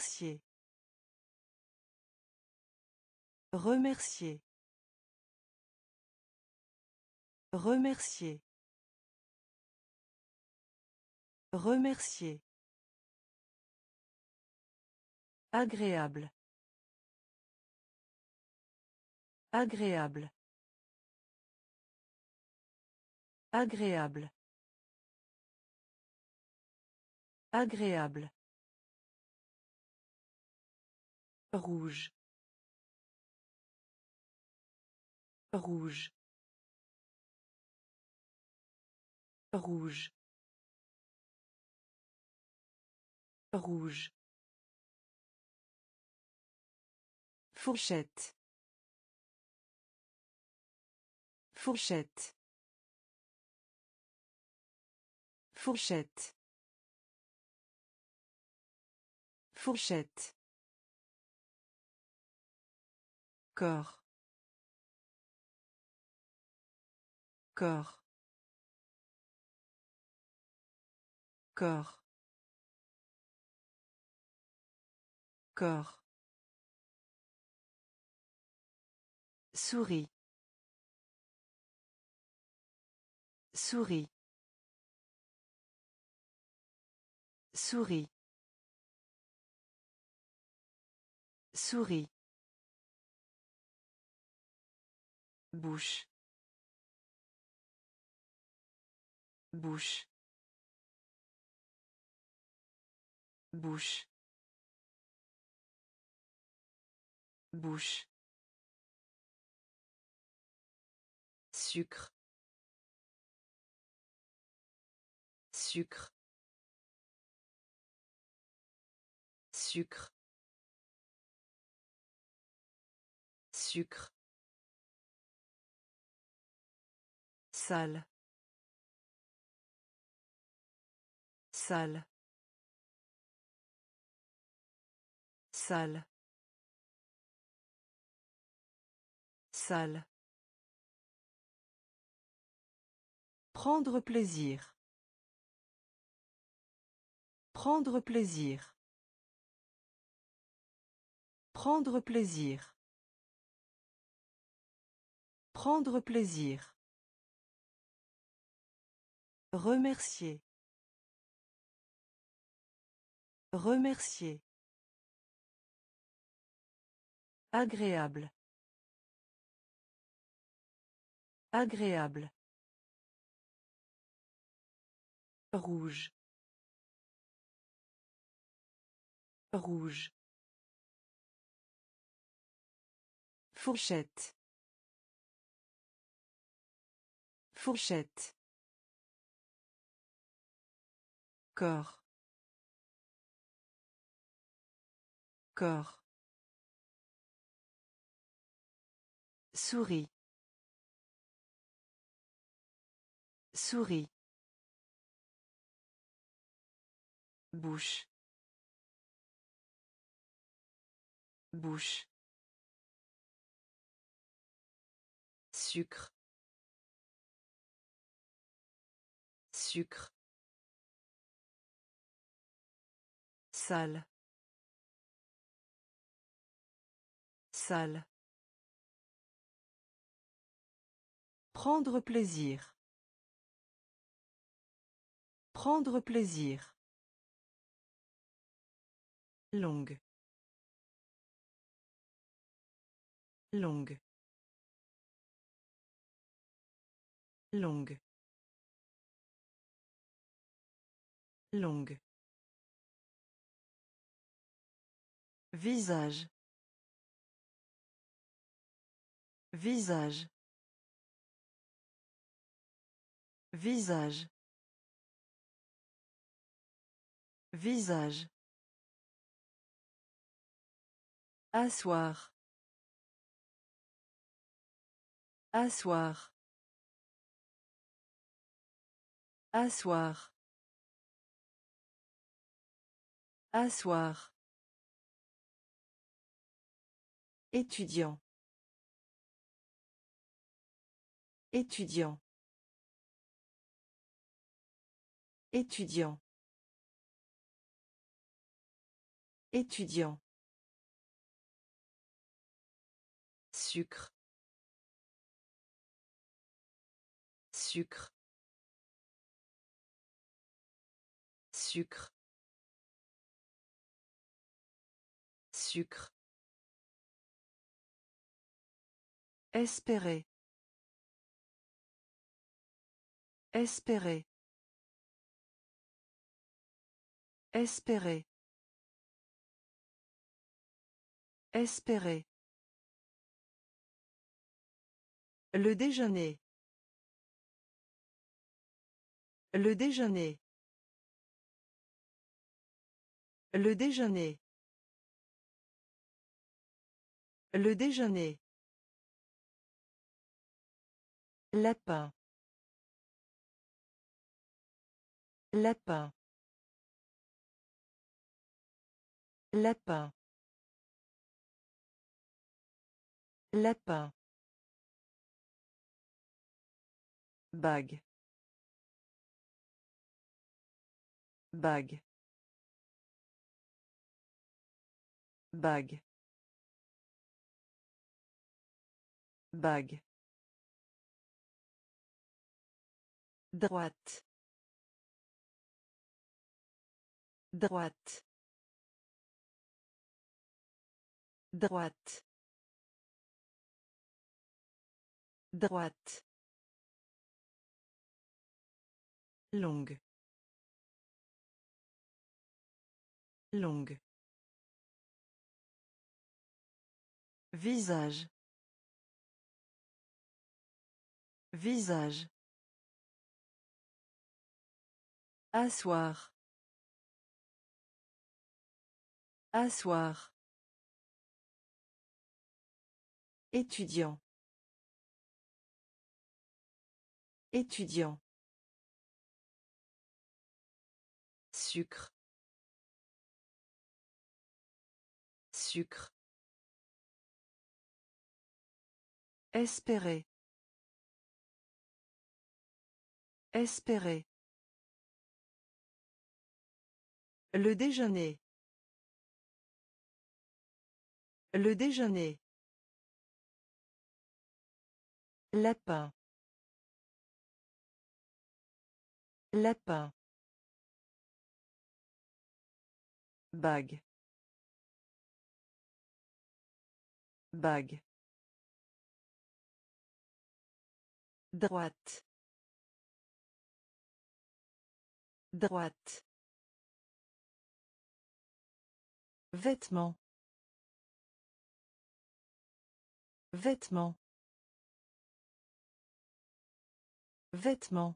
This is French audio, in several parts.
Remercier. Remercier. Remercier. Remercier. Agréable. Agréable. Agréable. Agréable. Rouge. Rouge. Rouge. Rouge. Fourchette. Fourchette. Fourchette. Fourchette. Corps. Corps. Corps. Corps. Souris. Souris. Souris. Souris. Bouche. Bouche. Bouche. Bouche. Sucre. Sucre. Sucre. Sucre. Salle. Salle. Salle. Salle. Prendre plaisir. Prendre plaisir. Prendre plaisir. Prendre plaisir. Remercier. Remercier. Agréable. Agréable. Rouge. Rouge. Fourchette. Fourchette. Corps. Corps. Souris. Souris. Bouche. Bouche. Sucre. Sucre. Salle. Prendre plaisir. Prendre plaisir. Longue. Longue. Longue. Longue. Visage. Visage. Visage. Visage. Asseoir. Asseoir. Asseoir. Asseoir. Étudiant. Étudiant. Étudiant. Étudiant. Sucre. Sucre. Sucre. Sucre. Espérer. Espérer. Espérer. Espérer. Le déjeuner. Le déjeuner. Le déjeuner. Le déjeuner. Lapin. Lapin. Lapin. Lapin. Bague. Bague. Bague. Bague. Droite. Droite. Droite. Droite. Longue. Longue. Visage. Visage. Asseoir. Asseoir. Étudiant. Étudiant. Sucre. Sucre. Espérer. Espérer. Le déjeuner. Le déjeuner. Lapin. Lapin. Bague. Bague. Droite. Droite. Vêtements. Vêtements. Vêtements.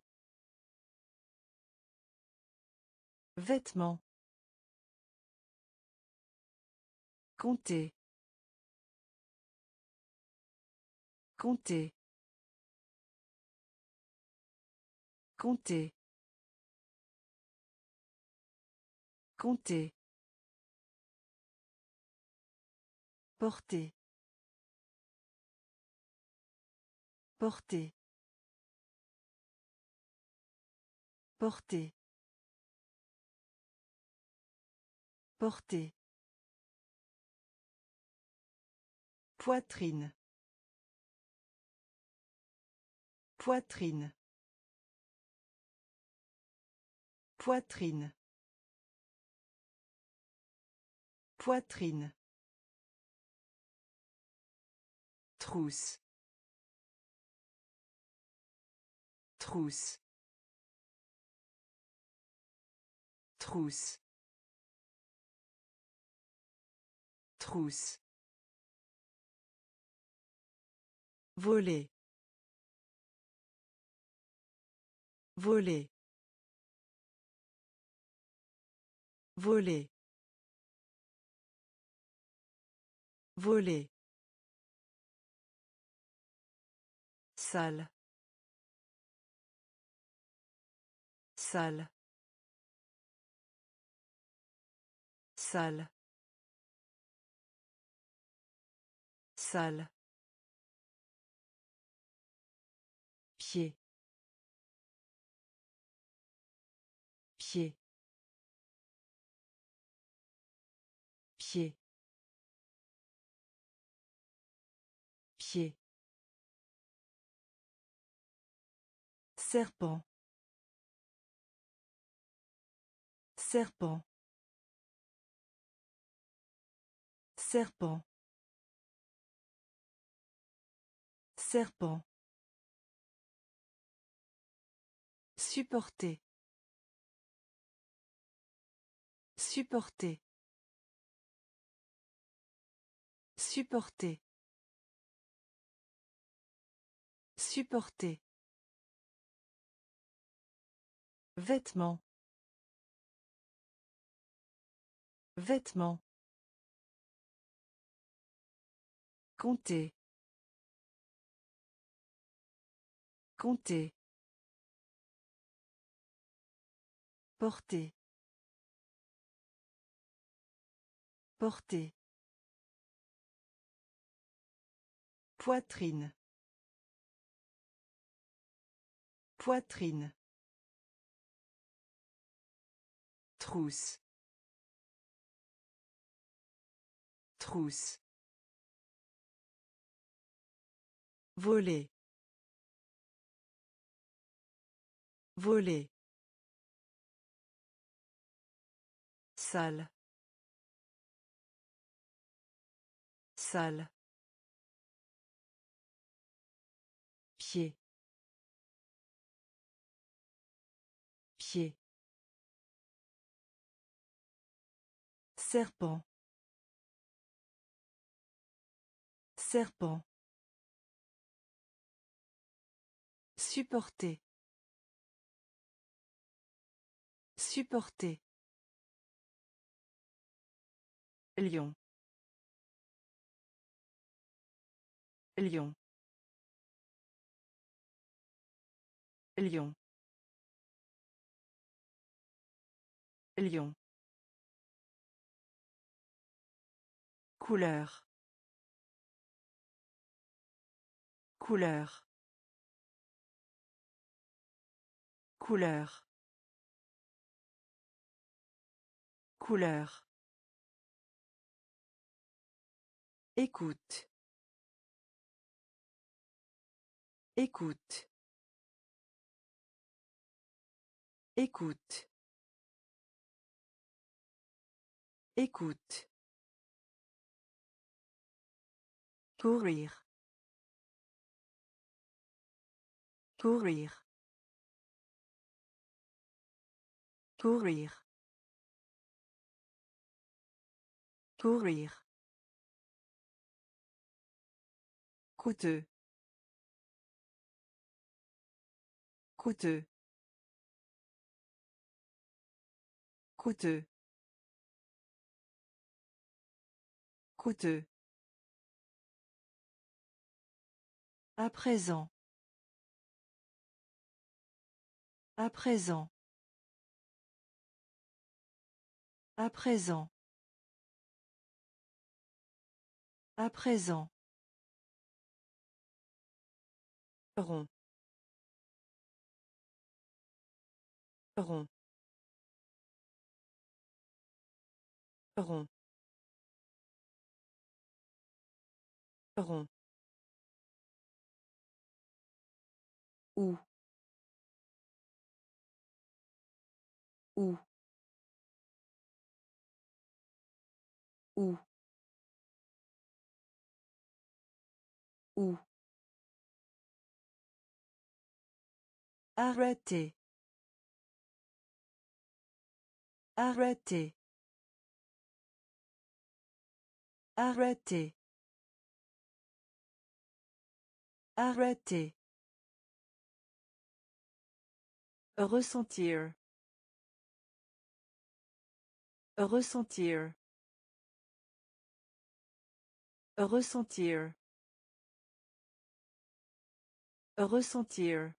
Vêtements. Compter. Compter. Compter. Compter. Porter. Porter. Porter. Porter. Poitrine. Poitrine. Poitrine. Poitrine. Trousse. Trousse. Trousse. Trousse. Voler. Voler. Voler. Voler. Salle. Salle. Salle. Salle. Serpent. Serpent. Serpent. Serpent. Supporter. Supporter. Supporter. Supporter. Vêtements. Vêtements. Compter. Compter. Porter. Porter. Poitrine. Poitrine. Trousse. Trousse. Voler. Voler. Salle. Salle. Serpent. Serpent. Supporter. Supporter. Lion. Lion. Lion. Lion. Couleur. Couleur. Couleur. Couleur. Écoute. Écoute. Écoute. Écoute. Courir. Courir. Courir. Courir. coûteux coûteux coûteux coûteux à présent. À présent. À présent. À présent. Rond. Rond. Rond. Rond ou ou ou ou Arrêtez. Arrêtez. Arrêtez. Arrêtez. Ressentir. Ressentir. Ressentir. Ressentir.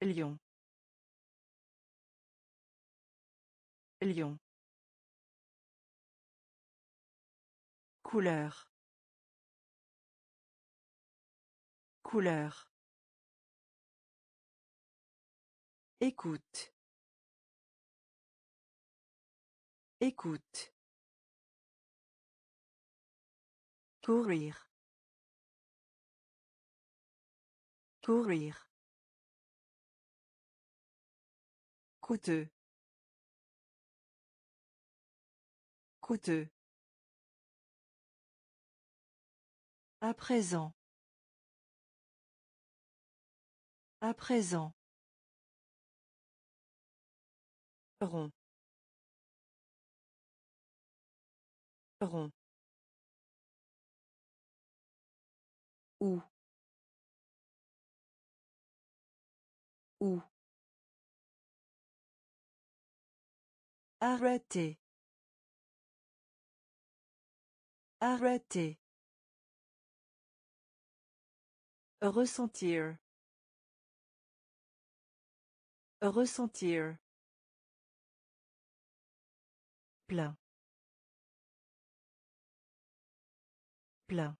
Lion. Lion. Couleur. Couleur. Écoute. Écoute. Courir. Courir. Coûteux. Coûteux. À présent. À présent. Rond rond ou ou Arrêtez. Arrêtez. Ressentir. Ressentir. Plein. Plein.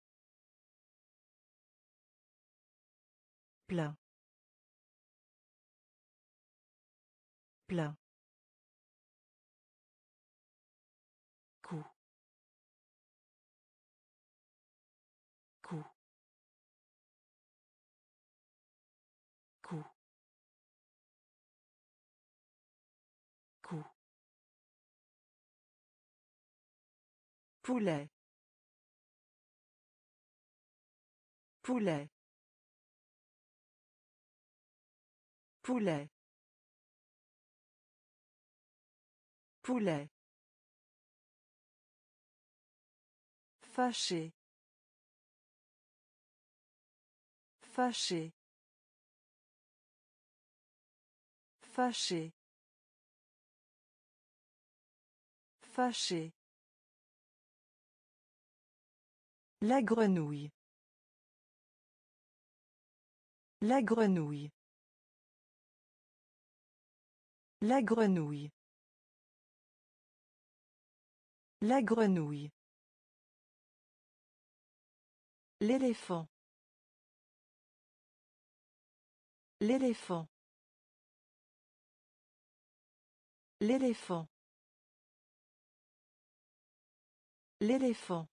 Plein. Plein. Poulet. Poulet. Poulet. Poulet. Fâché. Fâché. Fâché. Fâché. La grenouille. La grenouille. La grenouille. La grenouille. L'éléphant. L'éléphant. L'éléphant. L'éléphant.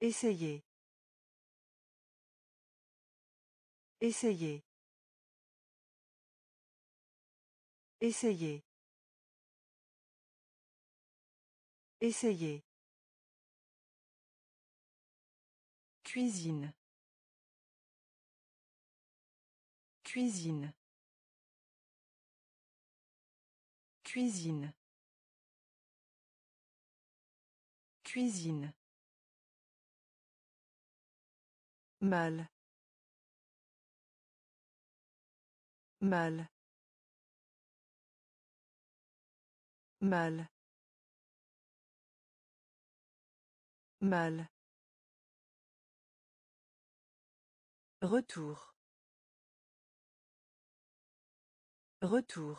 Essayez. Essayez. Essayez. Essayez. Cuisine. Cuisine. Cuisine. Cuisine. Mal. Mal. Mal. Mal. Retour. Retour.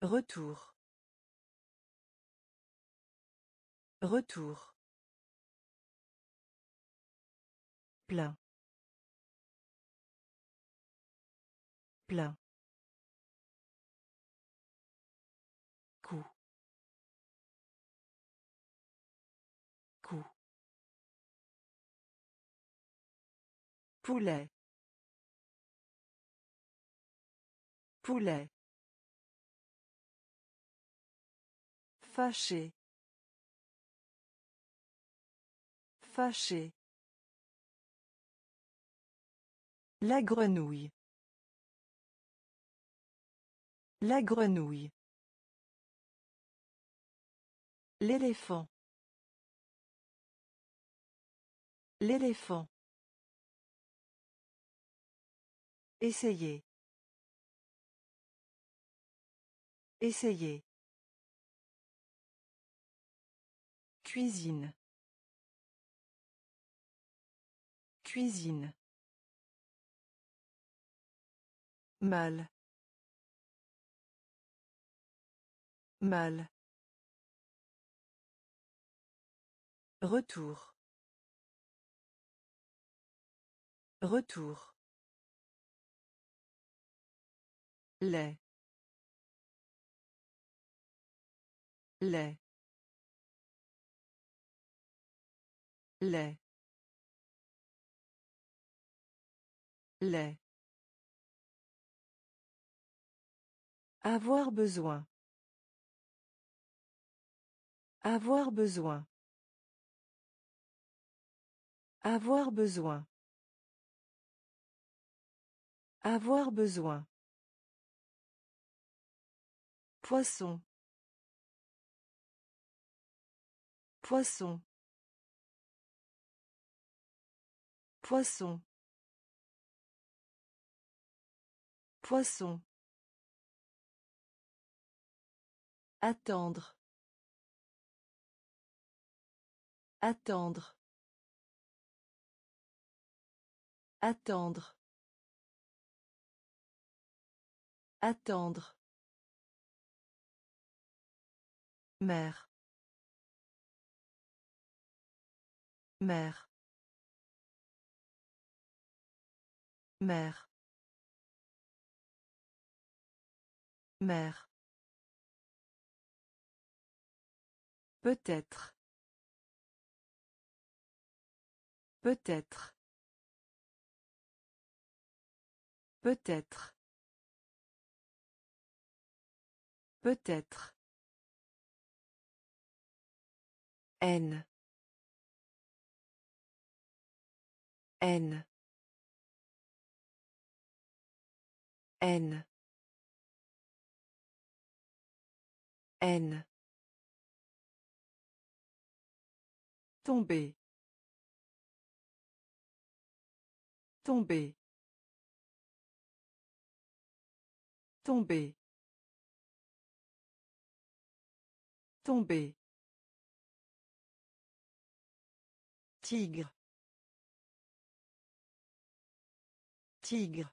Retour. Retour. Plein. Plein. Coup. Coup. Poulet. Poulet. Fâché. Fâché. La grenouille. La grenouille. L'éléphant. L'éléphant. Essayez. Essayez. Cuisine. Cuisine. Mal. Mal. Retour. Retour. lait lait lait lait Avoir besoin. Avoir besoin. Avoir besoin. Avoir besoin. Poisson. Poisson. Poisson. Poisson. Attendre. Attendre. Attendre. Attendre. Mère. Mère. Mère. Mère. Peut-être. Peut-être. Peut-être. Peut-être. N. N. N. N. Tomber. Tomber. Tomber. Tomber. Tigre. Tigre.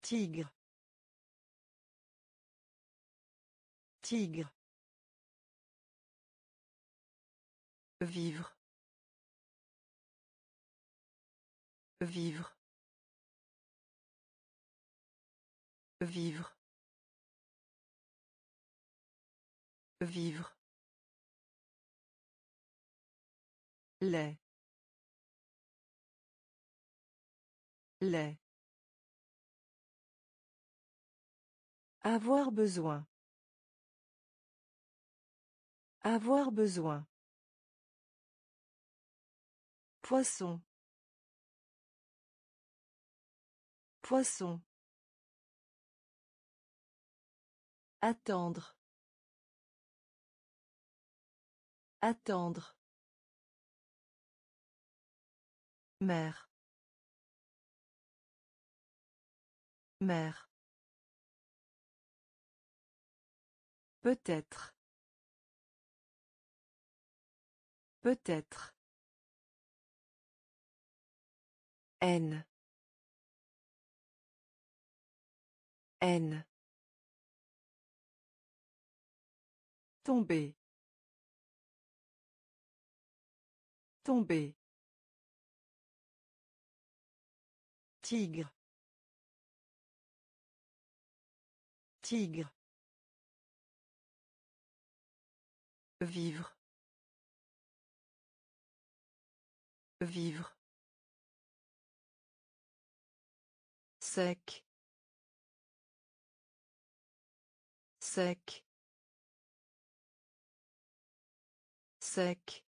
Tigre. Tigre. Vivre. Vivre. Vivre. Vivre. lait lait avoir besoin avoir besoin Poisson. Poisson. Attendre. Attendre. Mère. Mère. Peut-être. Peut-être. N. N. Tomber. Tomber. Tigre. Tigre. Vivre. Vivre. Sec. Sec. Sec.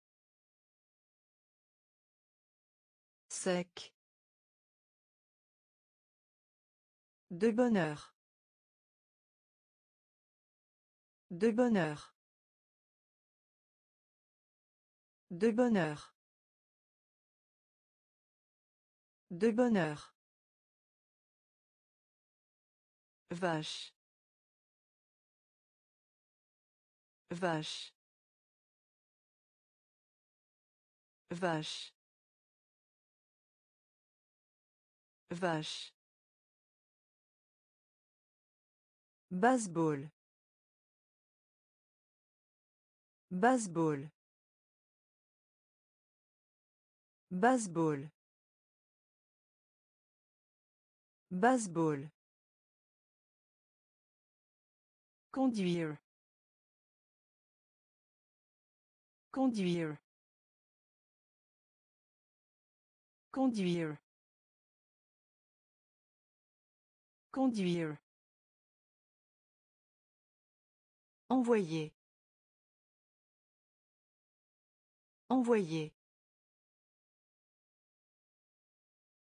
Sec. De bonheur de bonheur de bonheur de bonheur Vache. Vache. Vache. Vache. Baseball. Baseball. Baseball. Baseball. Conduire. Conduire. Conduire. Conduire. Envoyer. Envoyer.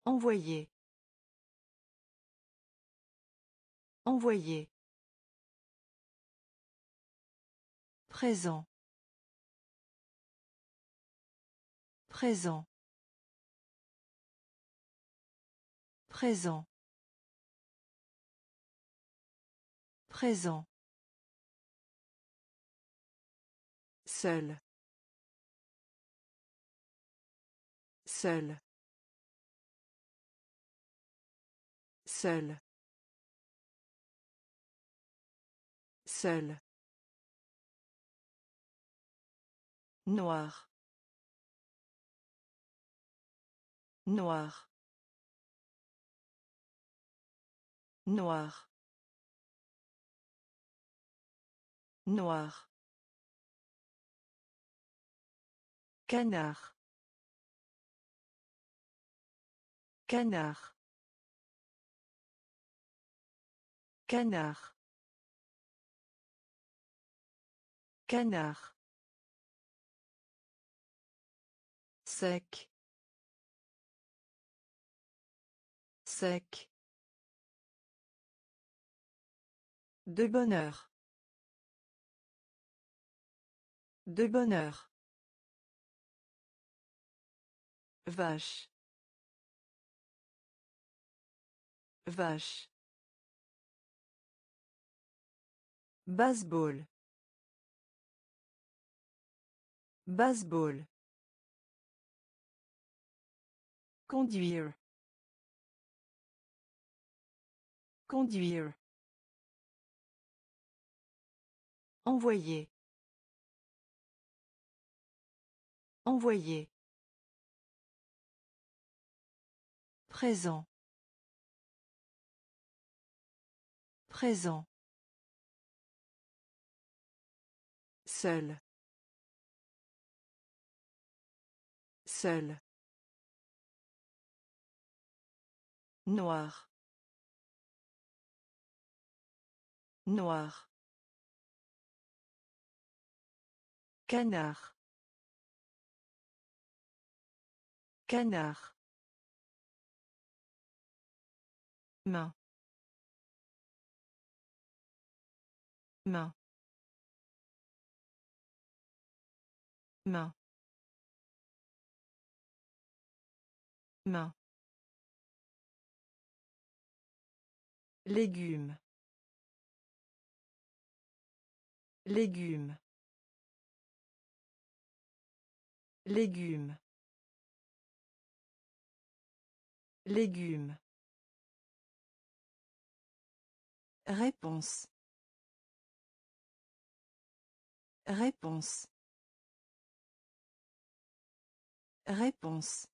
Envoyer. Envoyer. Présent. Présent. Présent. Présent. Seul. Seul. Seul. Seul. Noir. Noir. Noir. Noir. Canard. Canard. Canard. Canard. Sec. Sec. De bonheur. De bonheur. Vache. Vache. Baseball. Baseball. Conduire. Conduire. Envoyer. Envoyer. Présent. Présent. Seul. Seul. Noir. Noir. Canard. Canard. main main main main Légumes. Légumes. Légumes. Légumes. Réponse. Réponse. Réponse.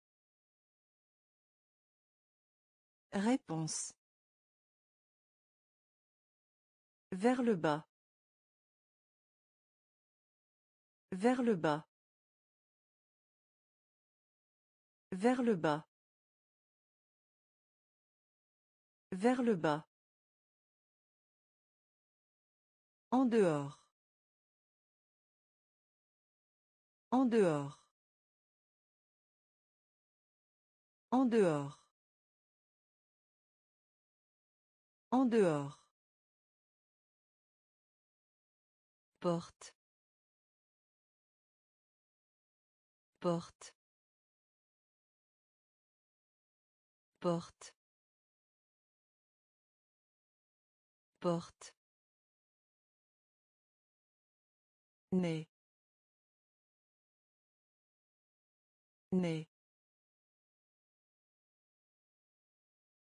Réponse. Vers le bas. Vers le bas. Vers le bas. Vers le bas. En dehors. En dehors. En dehors. En dehors. Porte. Porte. Porte. Porte. Né. Né.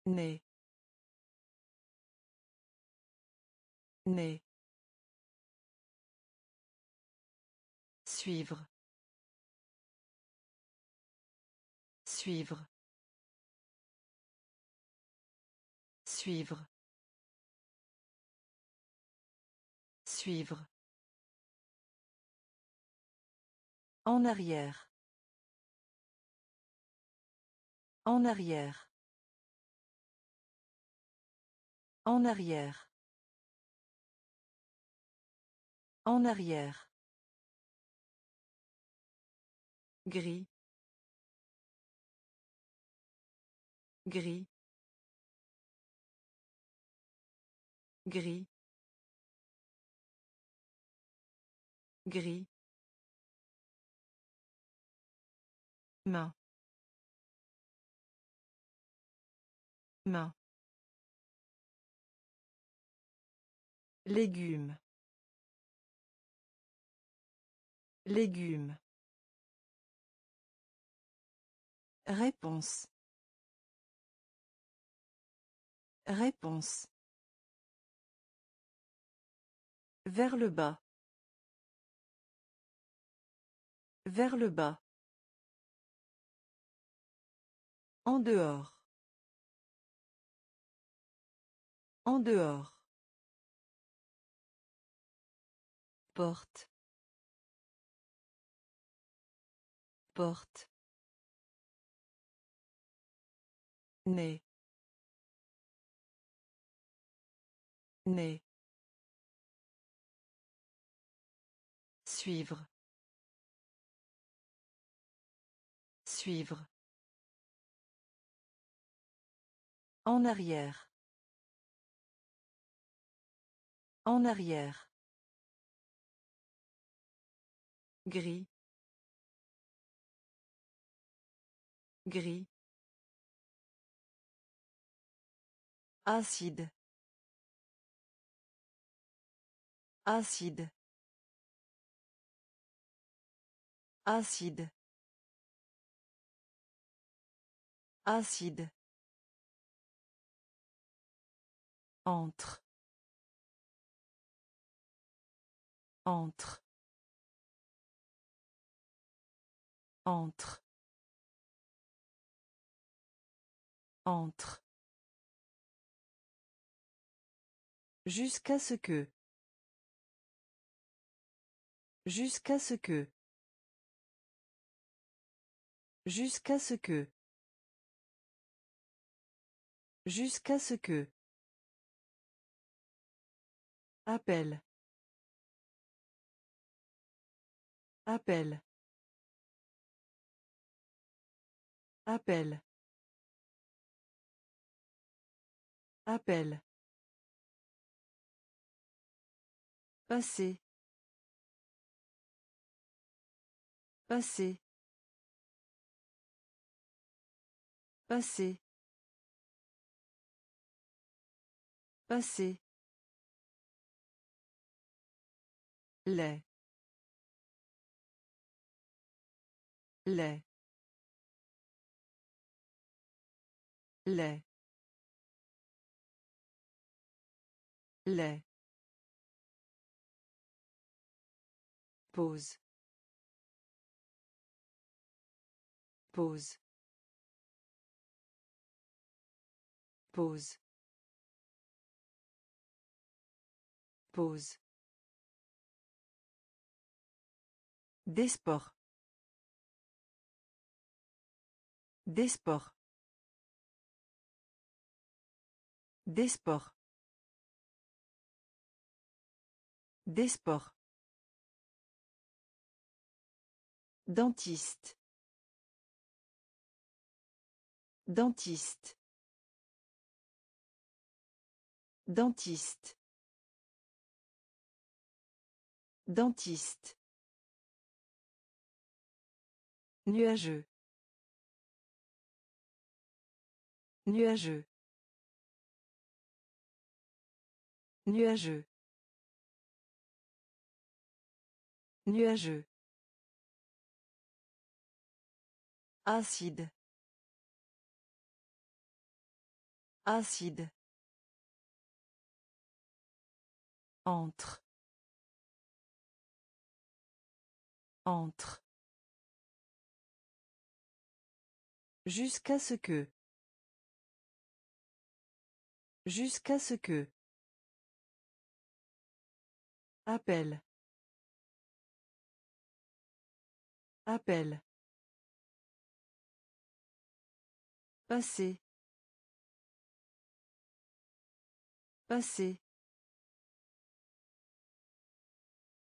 Né. Né. Suivre. Suivre. Suivre. Suivre. En arrière. En arrière. En arrière. En arrière. Gris. Gris. Gris. Gris. Main. Main. Légumes. Légumes. Réponse. Réponse. Vers le bas. Vers le bas. En dehors. En dehors. Porte. Porte. Né. Né. Suivre. Suivre. En arrière. En arrière. Gris. Gris. Acide. Acide. Acide. Acide. Entre. Entre. Entre. Entre. Jusqu'à ce que. Jusqu'à ce que. Jusqu'à ce que. Jusqu'à ce que. Appel. Appel. Appel. Appel. Passé. Passé. Passé. Passé. lait lait lait lait Pause. Pause. Pause. Pause. Des sports. Des sports. Des sports. Des sports. Dentiste. Dentiste. Dentiste. Dentiste. Nuageux. Nuageux. Nuageux. Nuageux. Acide. Acide. Entre. Entre. Jusqu'à ce que. Jusqu'à ce que. Appel. Appel. Passé. Passé.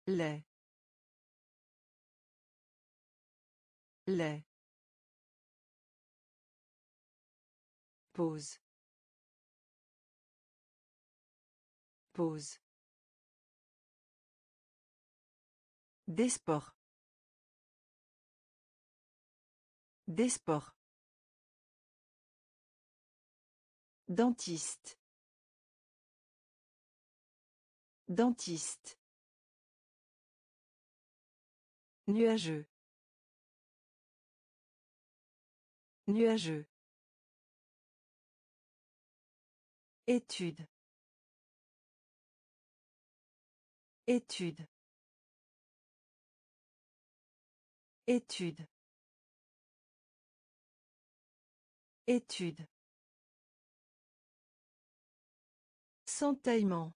lait lait pause. Pause. Des sports. Des sports dentiste dentiste Nuageux. Nuageux. Étude. Étude. Étude. Étude. Sentaillement.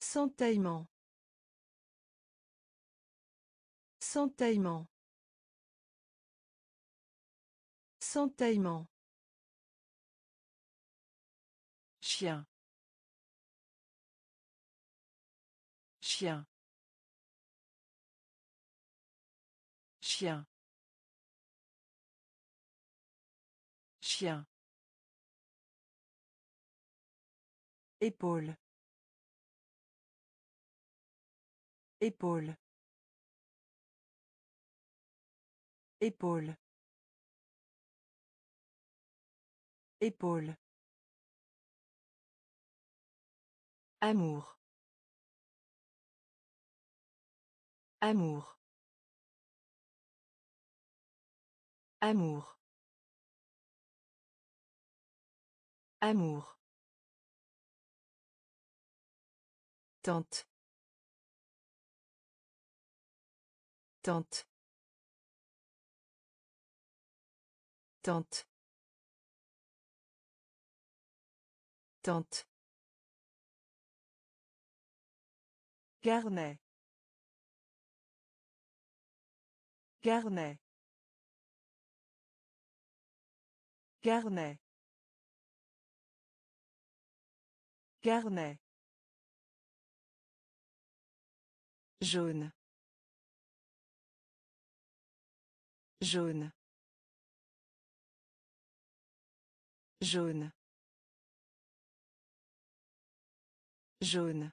Sentaillement. Sentaillement. Sentaillement. Chien. Chien. Chien. Chien. Épaule. Épaule. Épaule. Épaule. Amour. Amour. Amour. Amour. Tante. Tante. Tante. Tante. Carnet. Carnet. Carnet. Carnet. Jaune. Jaune. Jaune. Jaune.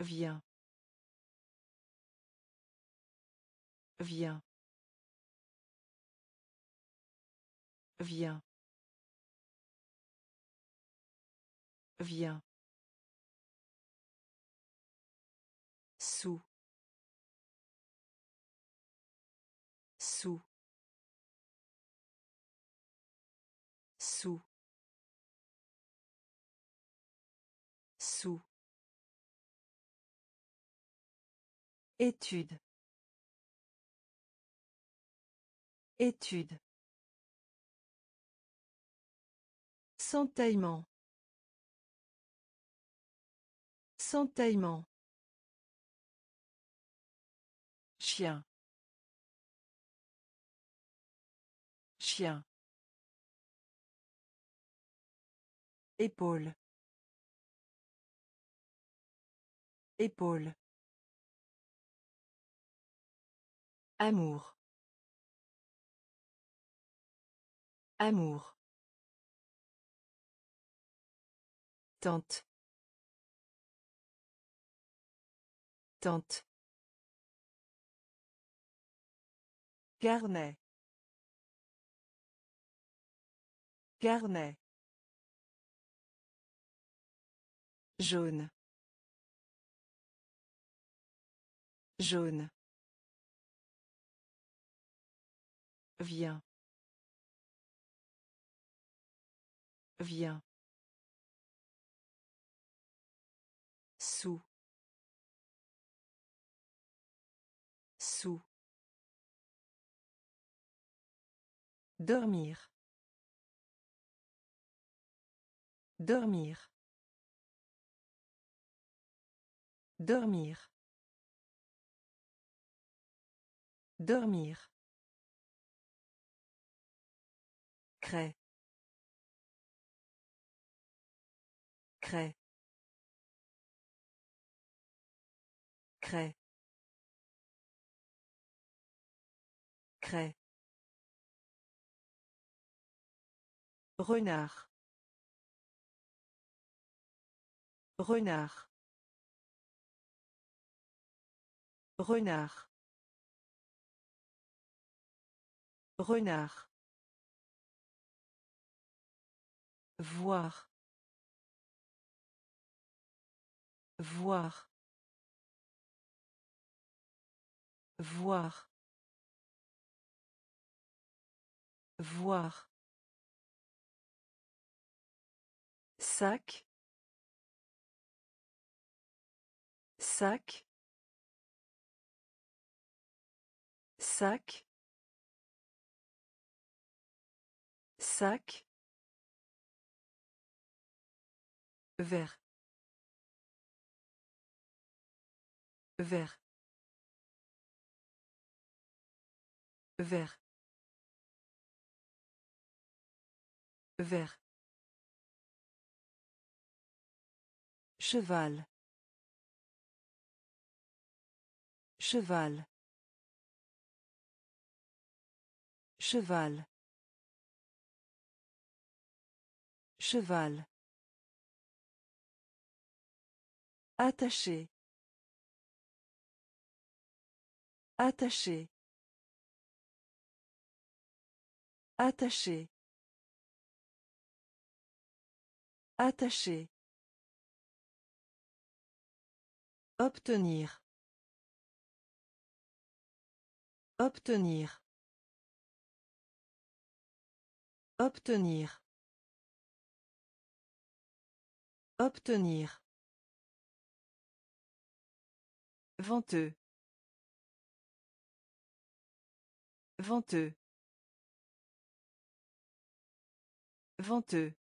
Viens. Viens. Viens. Viens. Étude. Étude. Sentaillement. Sentaillement. Chien. Chien. Épaule. Épaule. Amour. Amour. Tante. Tante. Carnet. Carnet. Jaune. Jaune. Viens. Viens. Sous. Sous. Dormir. Dormir. Dormir. Dormir. Craie. Craie. Craie. Craie. Renard. Renard. Renard. Renard. Voir. Voir. Voir. Voir. Sac. Sac. Sac. Sac. Vert. Vert. Vert. Vert. Cheval. Cheval. Cheval. Cheval. Attaché. Attaché. Attaché. Attaché. Obtenir. Obtenir. Obtenir. Obtenir. Venteux. Venteux. Venteux.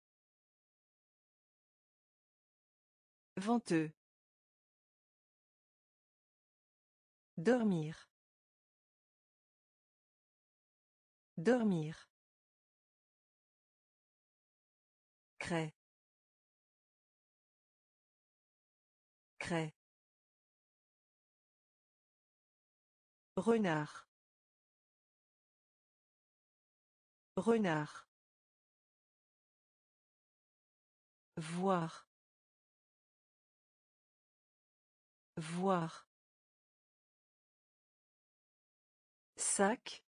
Venteux. Dormir. Dormir. Craie. Craie. Renard. Renard. Voir. Voir. Sac.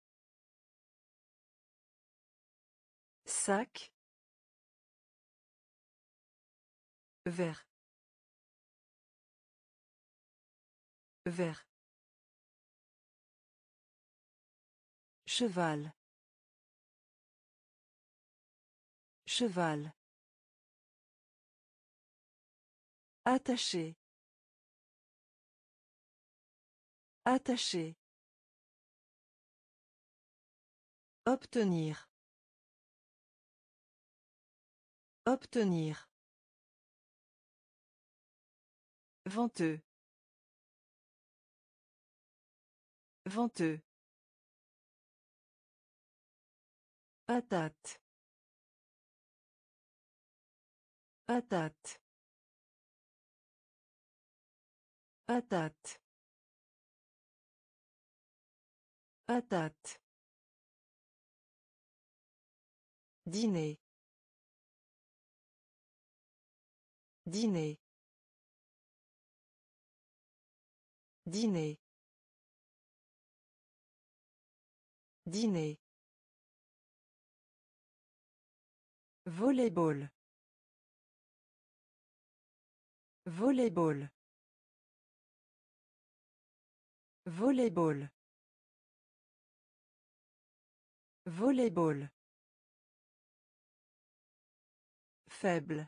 Sac. Vert. Vert. Cheval. Cheval. Attaché. Attaché. Obtenir. Obtenir. Venteux. Venteux. Patate. Patate. Patate. Patate. Dîner. Dîner. Dîner. Dîner. Volleyball. Volleyball. Volleyball. Volleyball. Faible.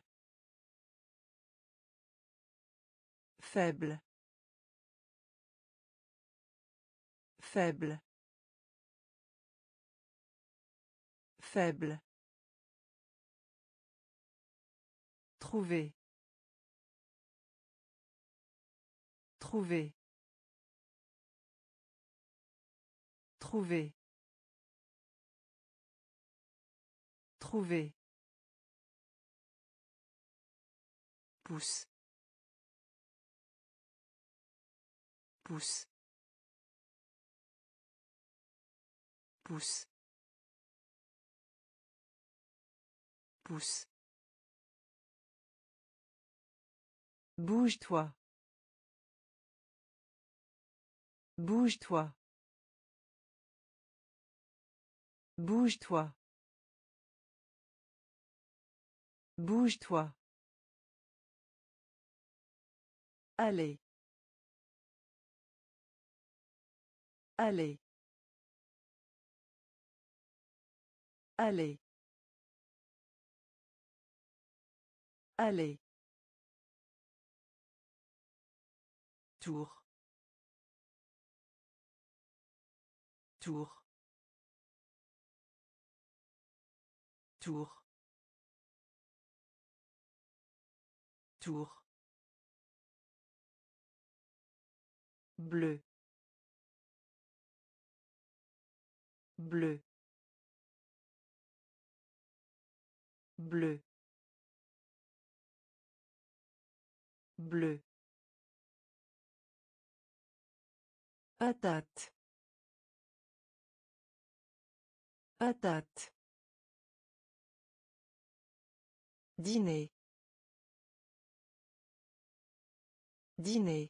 Faible. Faible. Faible. Trouver. Trouver. Trouver. Trouver. Pousse. Pousse. Pousse. Pousse. Bouge-toi. Bouge-toi. Bouge-toi. Bouge-toi. Allez. Allez. Allez. Allez. Tour. Tour. Tour. Tour. Bleu. Bleu. Bleu. Bleu. Patate. Patate. Dîner. Dîner.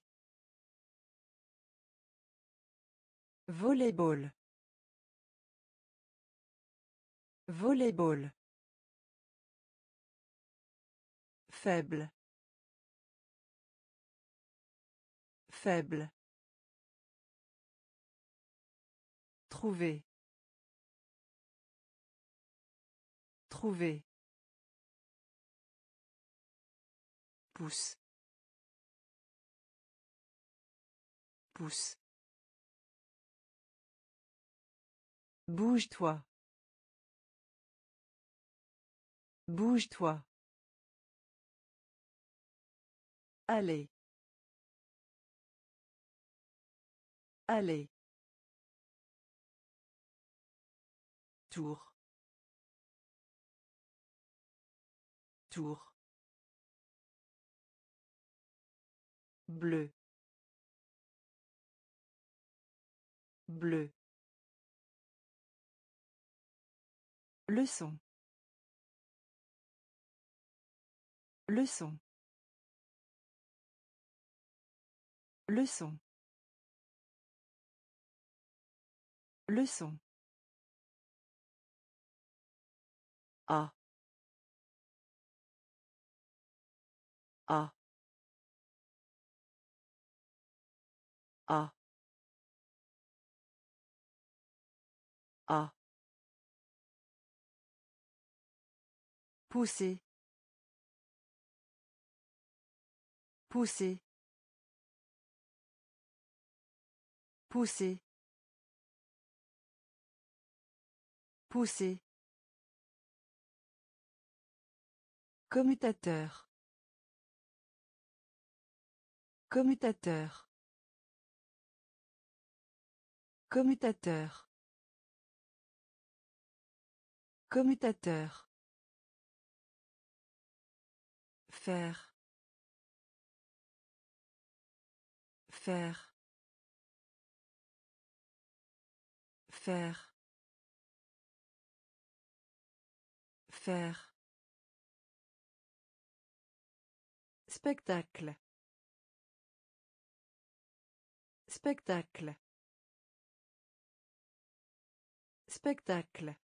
Volleyball. Volleyball. Faible. Faible. Trouver. Trouver. Pousse. Pousse. Bouge-toi. Bouge-toi. Allez. Allez. Tour. Tour. Bleu. Bleu. Leçon. Leçon. Leçon. Leçon. A. A. A. A. Pousser. Pousser. Pousser. Pousser. Commutateur. Commutateur. Commutateur. Commutateur. Faire. Faire. Faire. Faire. Spectacle. Spectacle. Spectacle.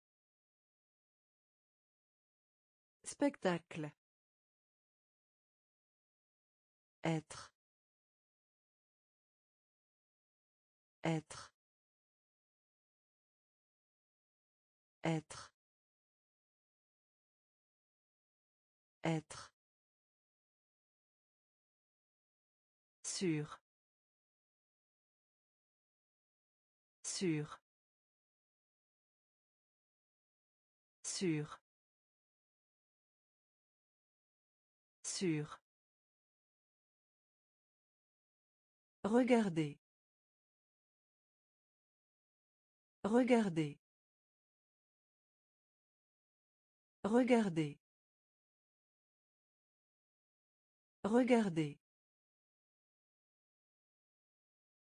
Spectacle. Être. Être. Être. Être. Sûr. Sûr. Sûr. Sûr. Regardez. Regardez. Regardez. Regardez.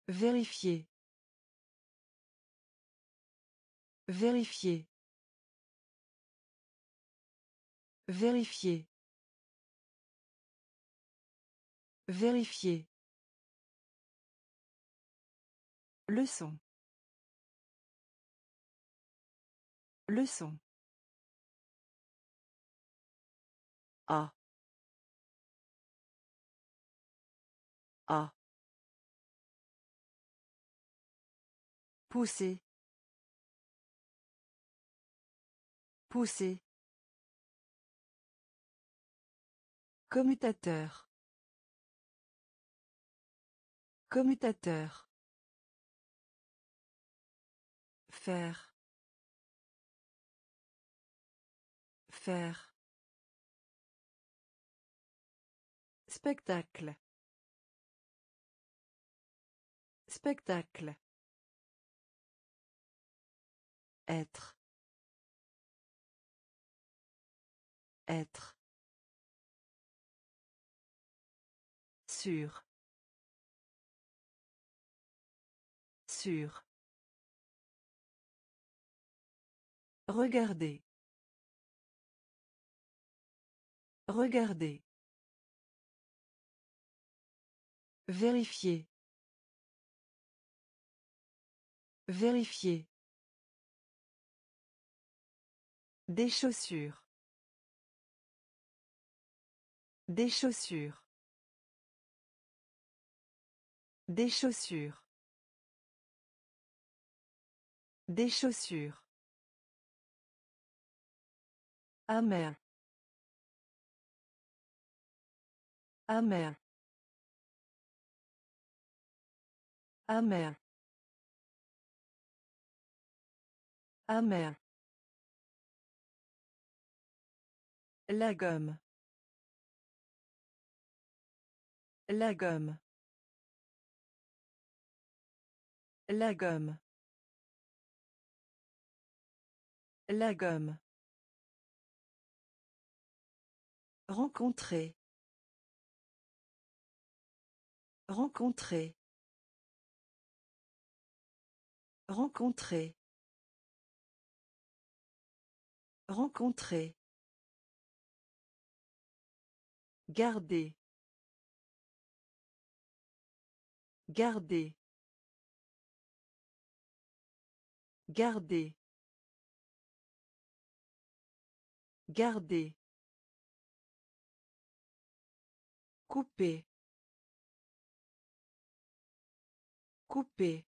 Vérifier. Vérifier. Vérifier. Vérifier. Leçon. Leçon. A. A. Pousser. Pousser. Commutateur. Commutateur. Faire. Faire. Spectacle. Spectacle. Être. Être. Sûr. Sûr. Regardez. Regardez. Vérifier. Vérifier. Des chaussures. Des chaussures. Des chaussures. Des chaussures. Amer. Amer. Amer. La gomme. La gomme. La gomme. La gomme. Rencontrer. Rencontrer. Rencontrer. Rencontrer. Garder. Garder. Garder. Garder. Couper. Couper.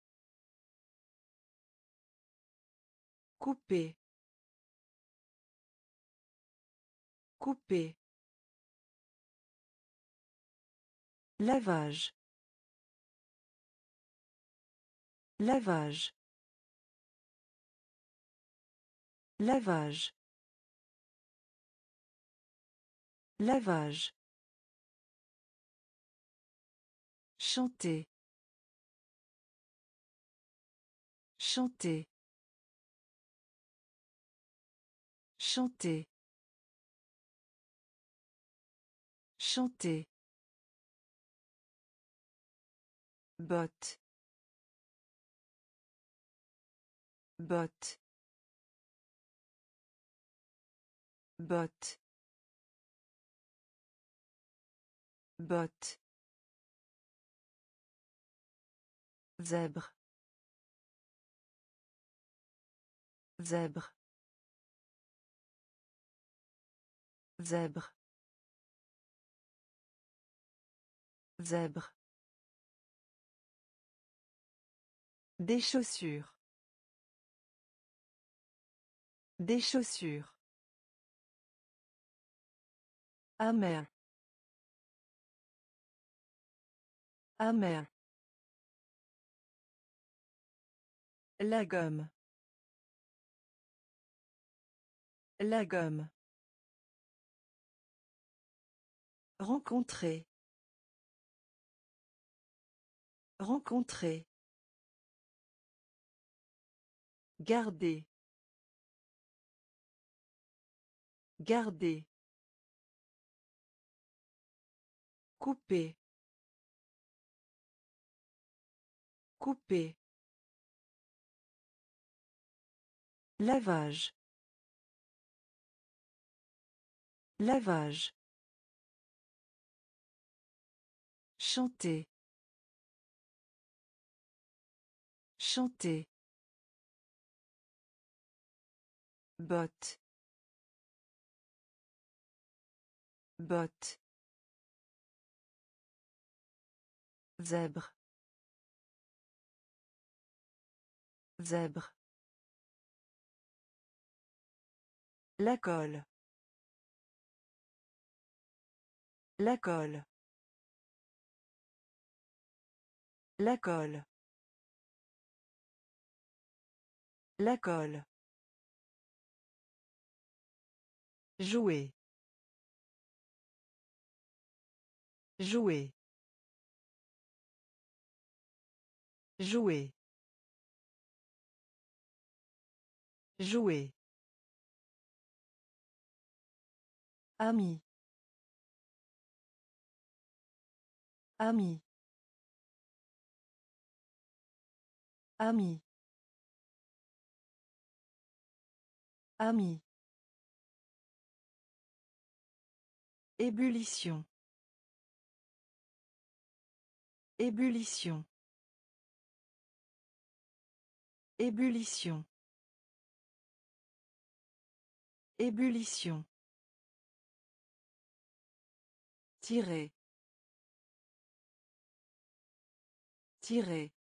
Couper. Couper. Lavage. Lavage. Lavage. Lavage. Chanter. Chanter. Chanter. Chanter. Botte. Botte. Botte. Botte. Zèbre. Zèbre. Zèbre. Zèbre. Des chaussures. Des chaussures. Amer. Amer. La gomme. La gomme. Rencontrer. Rencontrer. Garder. Garder. Couper. Couper. Lavage. Lavage. Chanter. Chanter. Botte. Botte. Zèbre. Zèbre. La colle. La colle. La colle. La colle. Jouer. Jouer. Jouer. Jouer. Ami. Ami. Ami. Ami. Ébullition. Ébullition. Ébullition. Ébullition. Tirer. Tirer.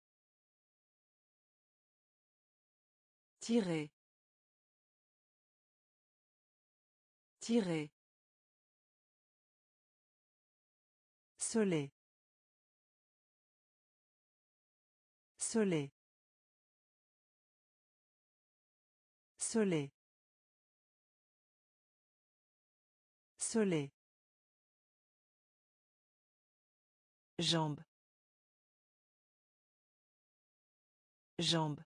Tirer. Tirer. Soleil. Soleil. Soleil. Soleil. Jambe. Jambe.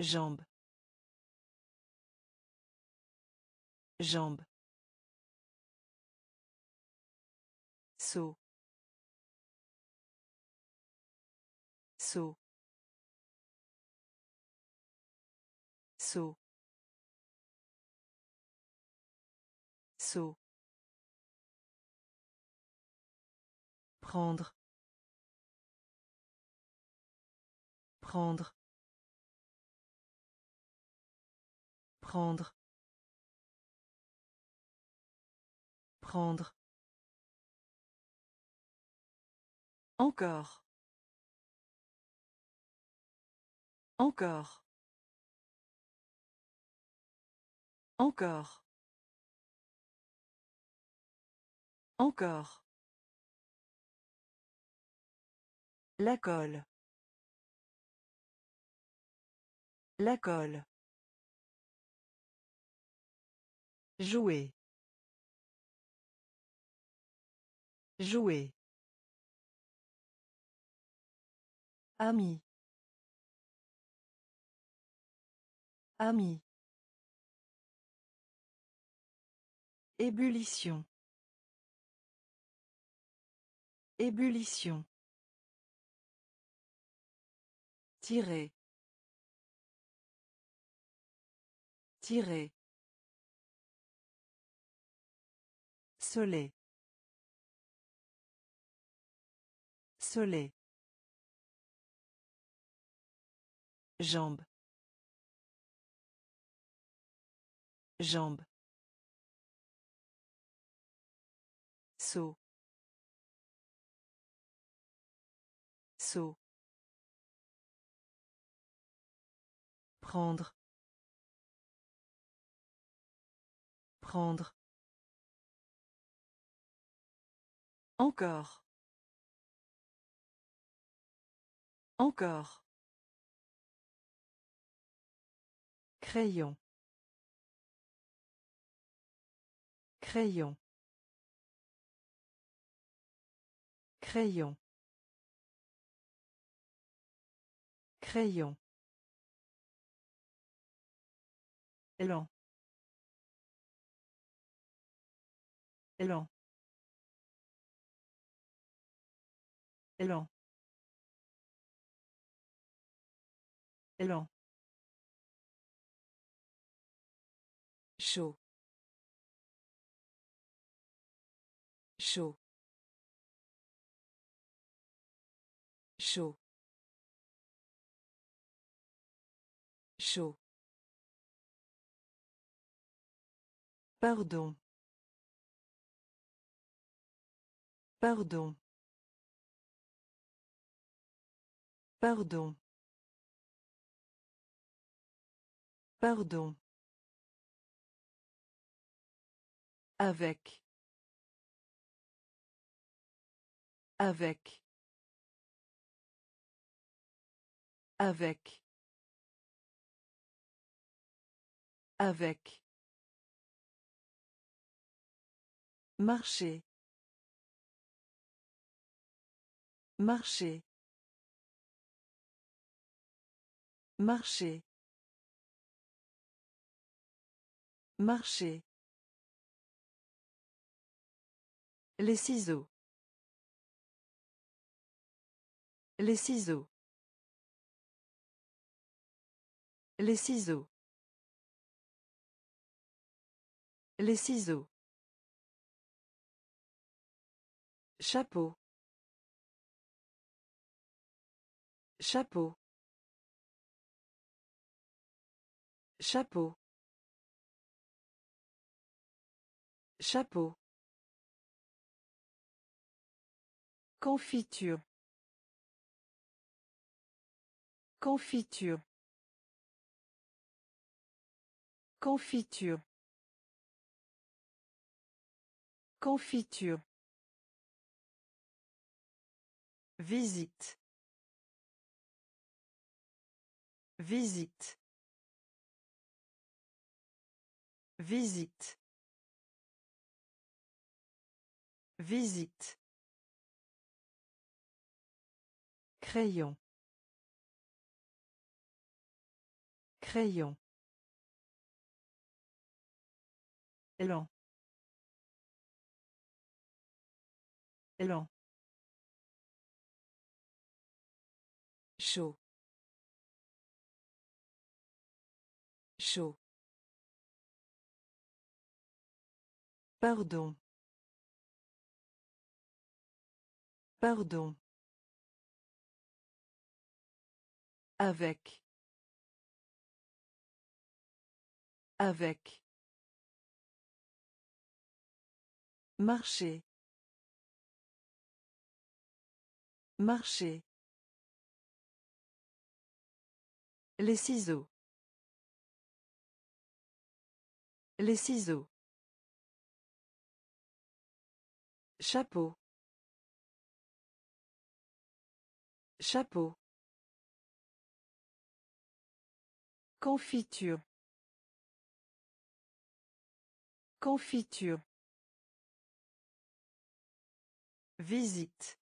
Jambe. Jambe. Saut. Saut. Saut. Saut. Prendre. Prendre. Prendre. Prendre. Encore. Encore. Encore. Encore. La colle. La colle. Jouer. Jouer. Ami. Ami. Ébullition. Ébullition. Tirer. Tirer. Soleil. Soleil. Jambe. Jambe. Saut. Saut. Prendre. Prendre. Encore. Encore. Crayon. Crayon. Crayon. Crayon. Élan. Élan. Élan. Élan. Chaud chaud chaud chaud Pardon. Pardon. Pardon. Pardon. Avec. Avec. Avec. Avec. Marcher. Marcher. Marcher. Marcher. Les ciseaux. Les ciseaux. Les ciseaux. Les ciseaux. Chapeau. Chapeau. Chapeau. Chapeau. Confiture. Confiture. Confiture. Confiture. Visite. Visite. Visite. Visite. Crayon. Crayon. Élan. Élan. chaud chaud Pardon. Pardon. Avec. Avec. Marcher. Marcher. Les ciseaux. Les ciseaux. Chapeau. Chapeau. Confiture. Confiture. Visite.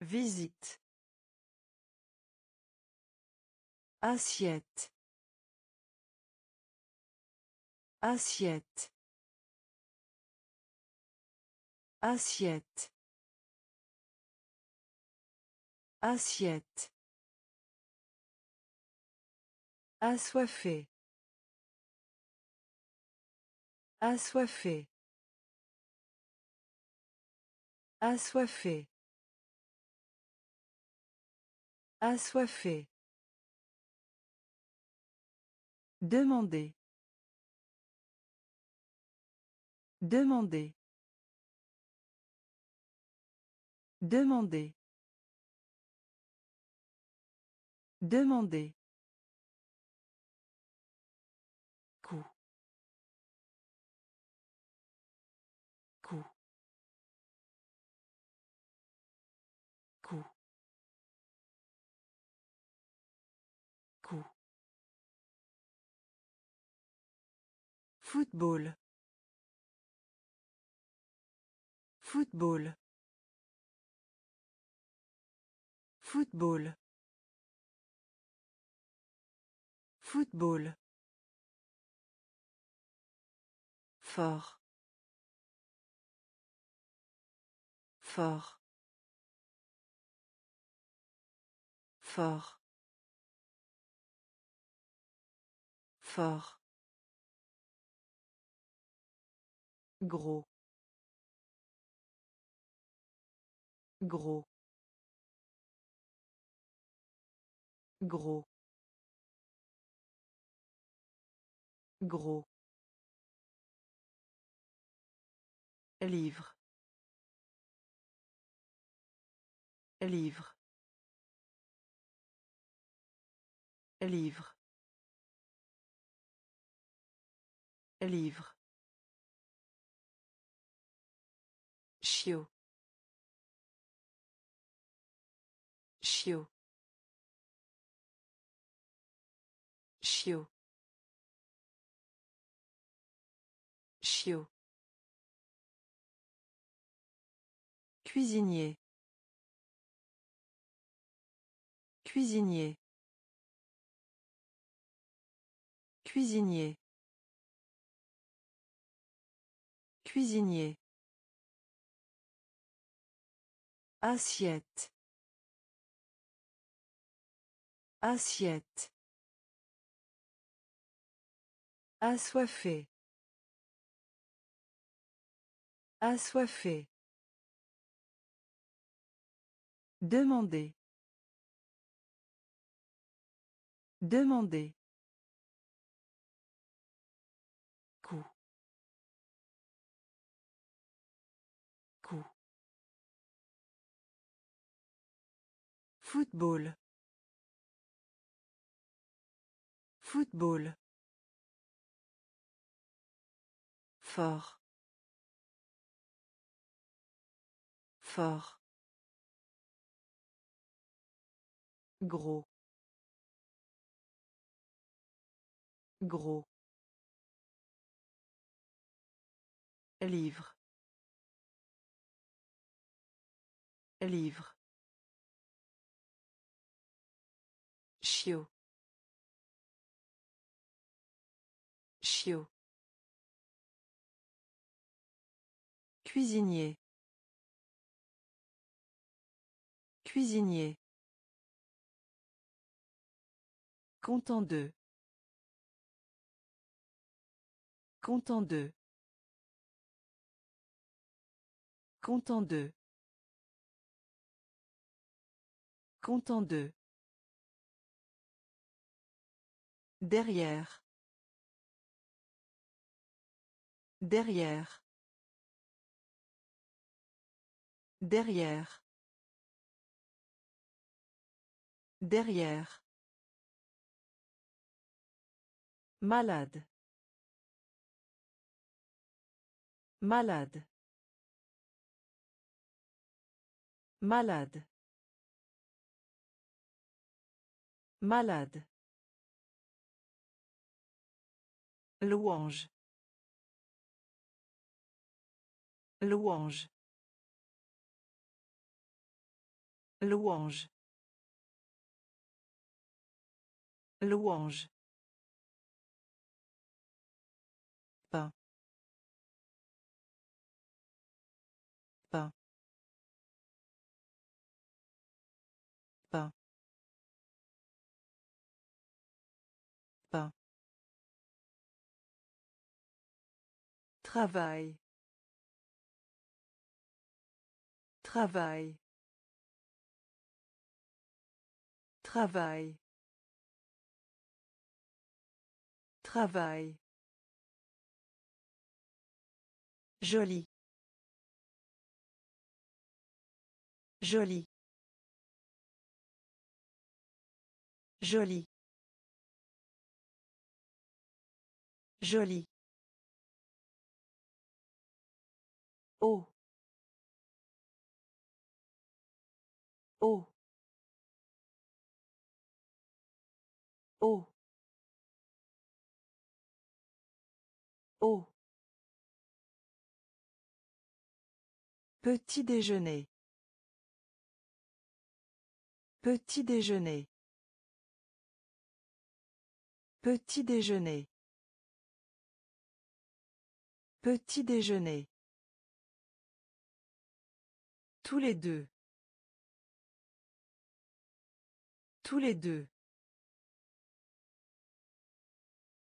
Visite. Assiette. Assiette. Assiette. Assiette. Assoiffé. Assoiffé. Assoiffé. Assoiffé. Demander. Demander. Demander. Demander. Football. Football. Football. Football. Fort. Fort. Fort. Fort. Gros. Gros. Gros. Gros. Livre. Livre. Livre. Livre. Chiot. Chiot. Chiot. Chiot. Cuisinier. Cuisinier. Cuisinier. Cuisinier. Assiette. Assiette. Assoiffé. Assoiffé. Demander. Demander. Football. Football. Fort. Fort. Gros. Gros. Livre. Livre. Chiot. Chiot. Cuisinier. Cuisinier. Content de. Content de. Content de. Content de. Derrière. Derrière. Derrière. Derrière. Malade. Malade. Malade. Malade. Louange. Louange. Louange. Louange. Travail. Travail. Travail. Travail. Joli. Joli. Joli. Joli. Oh. Oh. Oh. Eau. Petit déjeuner. Petit déjeuner. Petit déjeuner. Petit déjeuner. Tous les deux. Tous les deux.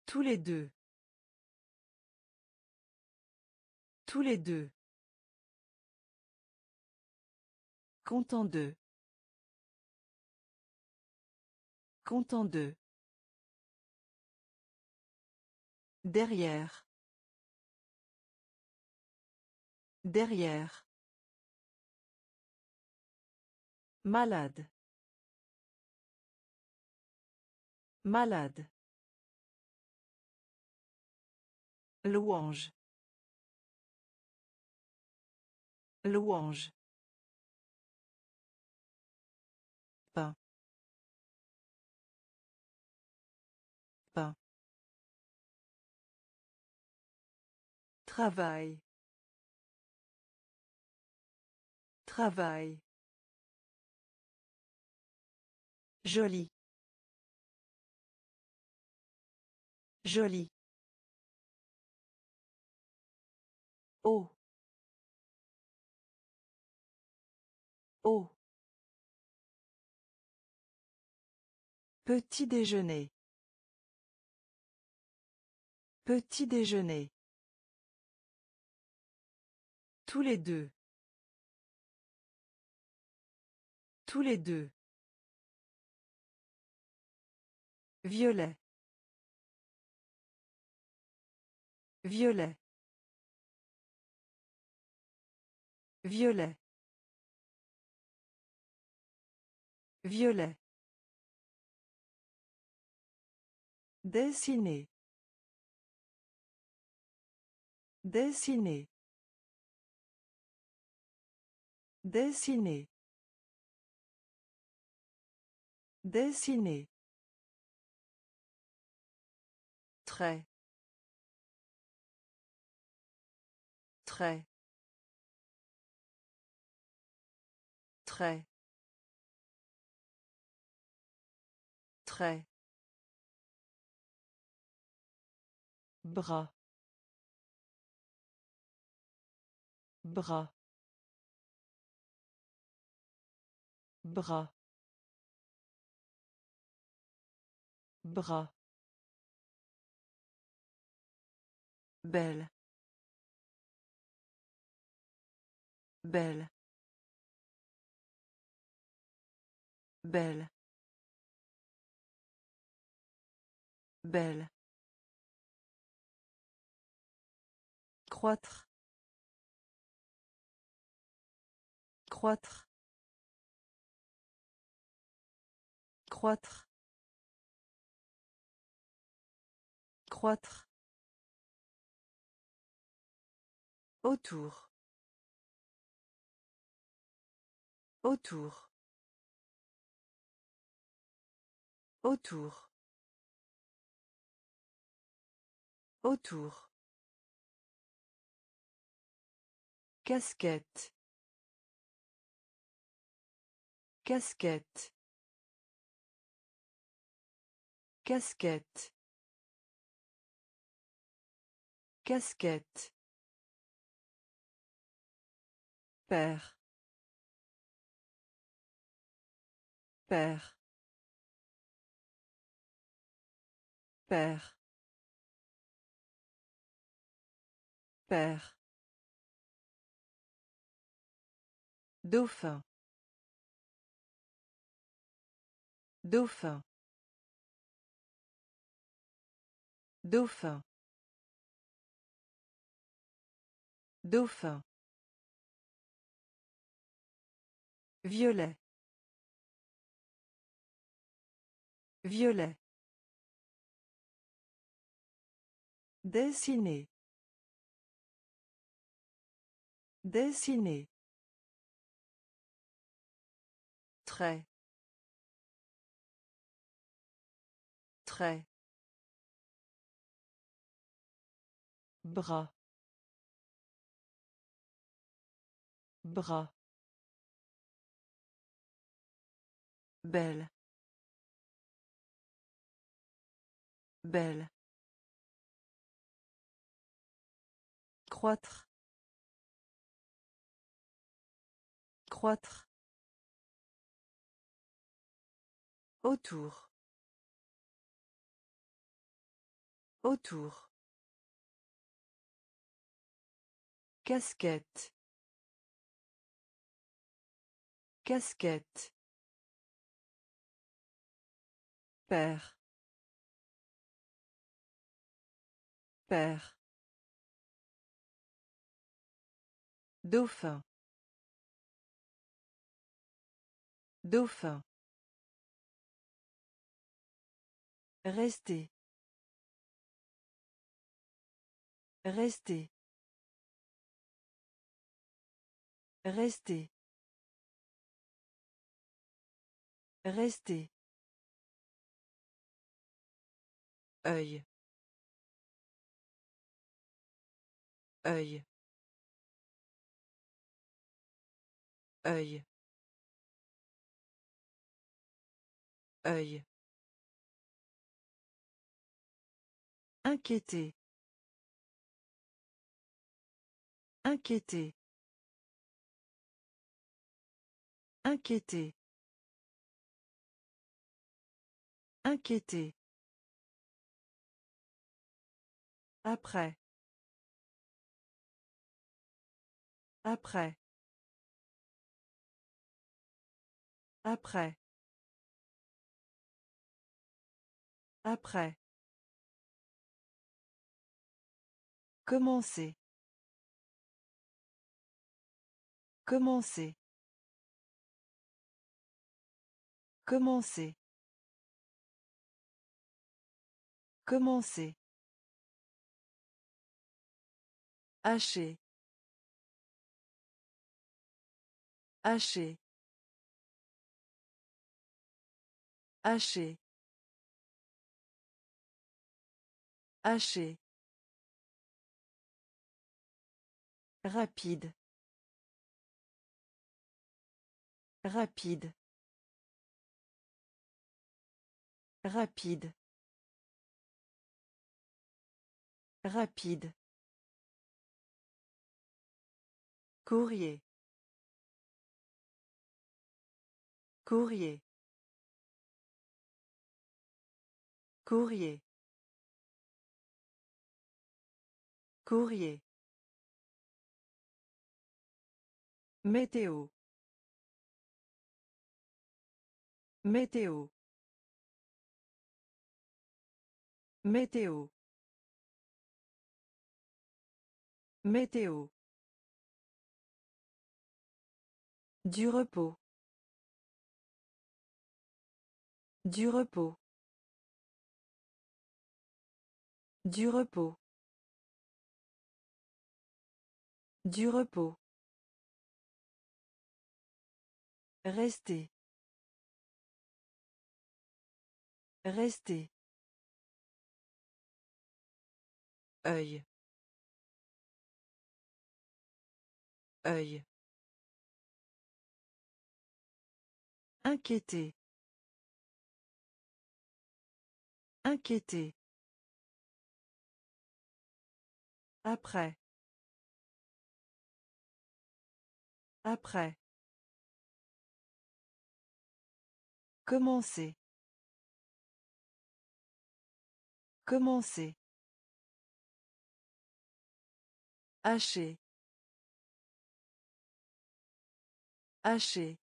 Tous les deux. Tous les deux. Content de. Content de. Derrière. Derrière. Malade. Malade. Louange. Louange. Pain. Travail. Travail. Joli. Joli. Eau. Eau. Petit déjeuner. Petit déjeuner. Tous les deux. Tous les deux. Violet. Violet. Violet. Violet. Dessiner. Dessiner. Dessiner. Dessiner. Très. Très. Très. Très. Bras. Bras. Bras. Bras. Belle. Belle. Belle. Belle. Croître. Croître. Croître. Croître. Autour. Autour. Autour. Autour. Casquette. Casquette. Casquette. Casquette. Père. Père. Père. Père. Dauphin. Dauphin. Dauphin. Dauphin. Violet. Violet. Dessiner. Dessiner. Très. Très. Bras. Bras. Belle. Belle. Croître. Croître. Autour. Autour. Casquette. Casquette. Père. Père. Dauphin. Dauphin. Rester. Rester. Rester. Rester. Œil œil œil œil Inquiété. Inquiété. Inquiété. Inquiété. Après. Après. Après. Après. Commencer. Commencer. Commencer. Commencer. Hacher. Hacher. Hacher. Hacher. Rapide. Rapide. Rapide. Rapide. Courrier. Courrier. Courrier. Courrier. Météo. Météo. Météo. Météo. Du repos. Du repos. Du repos. Du repos. Rester. Rester. œil œil Inquiété. Inquiété. Après. Après. Commencer. Commencer. Hacher. Hacher.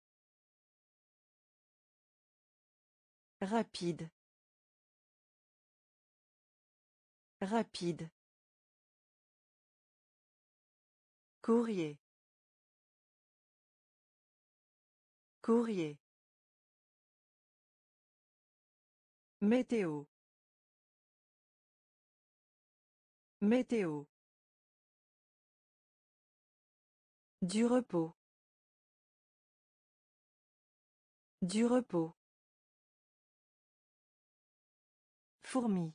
Rapide. Rapide. Courrier. Courrier. Météo. Météo. Du repos. Du repos. Fourmi.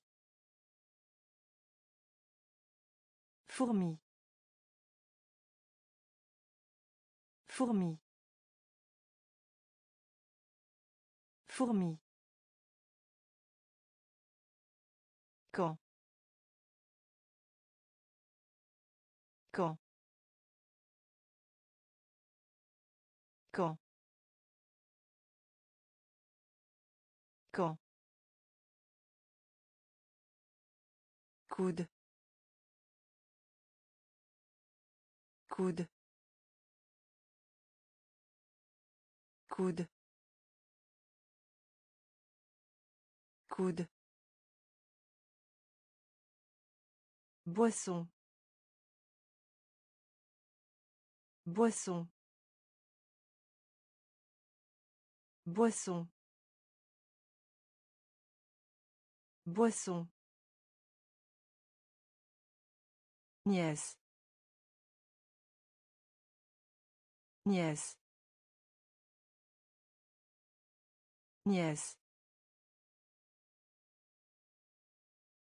Fourmi. Fourmi. Fourmi. Quand? Quand? Quand? Quand? Coude. Coude. Coude. Coude. Boisson. Boisson. Boisson. Boisson. Nièce. Nièce. Nièce.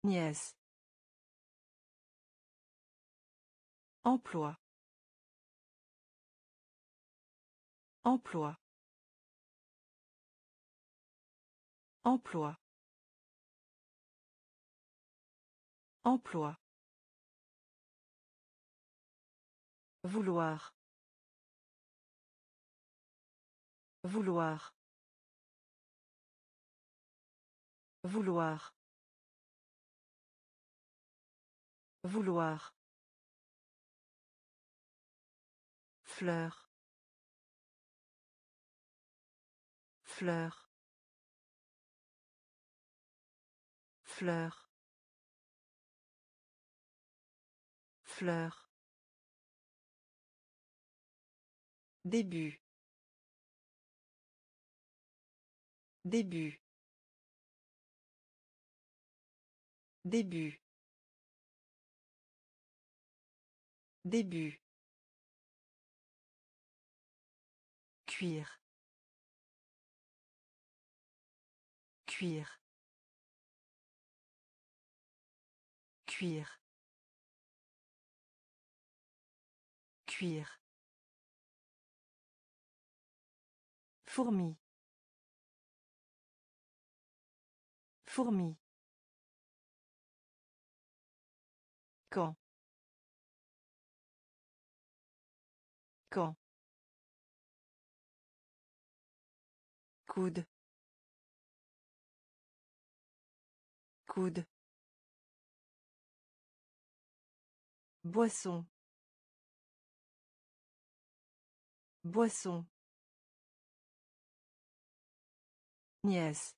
Nièce. Emploi. Emploi. Emploi. Emploi. Vouloir. Vouloir. Vouloir. Vouloir. Fleur. Fleur. Fleur. Fleur. Début. Début. Début. Début. Cuire. Cuire. Cuire. Cuire. Fourmi. Fourmi. Quand. Quand. Coude. Coude. Boisson. Boisson. Nièce.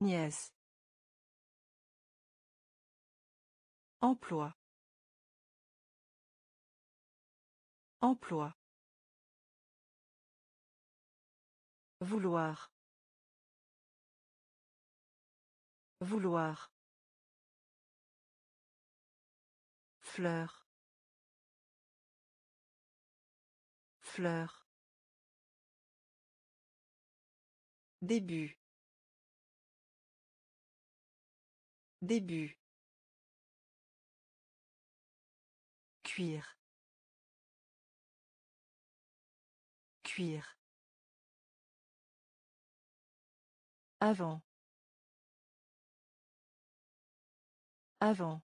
Nièce. Emploi. Emploi. Vouloir. Vouloir. Fleur. Fleur. Début. Début. Cuire. Cuire. Avant. Avant.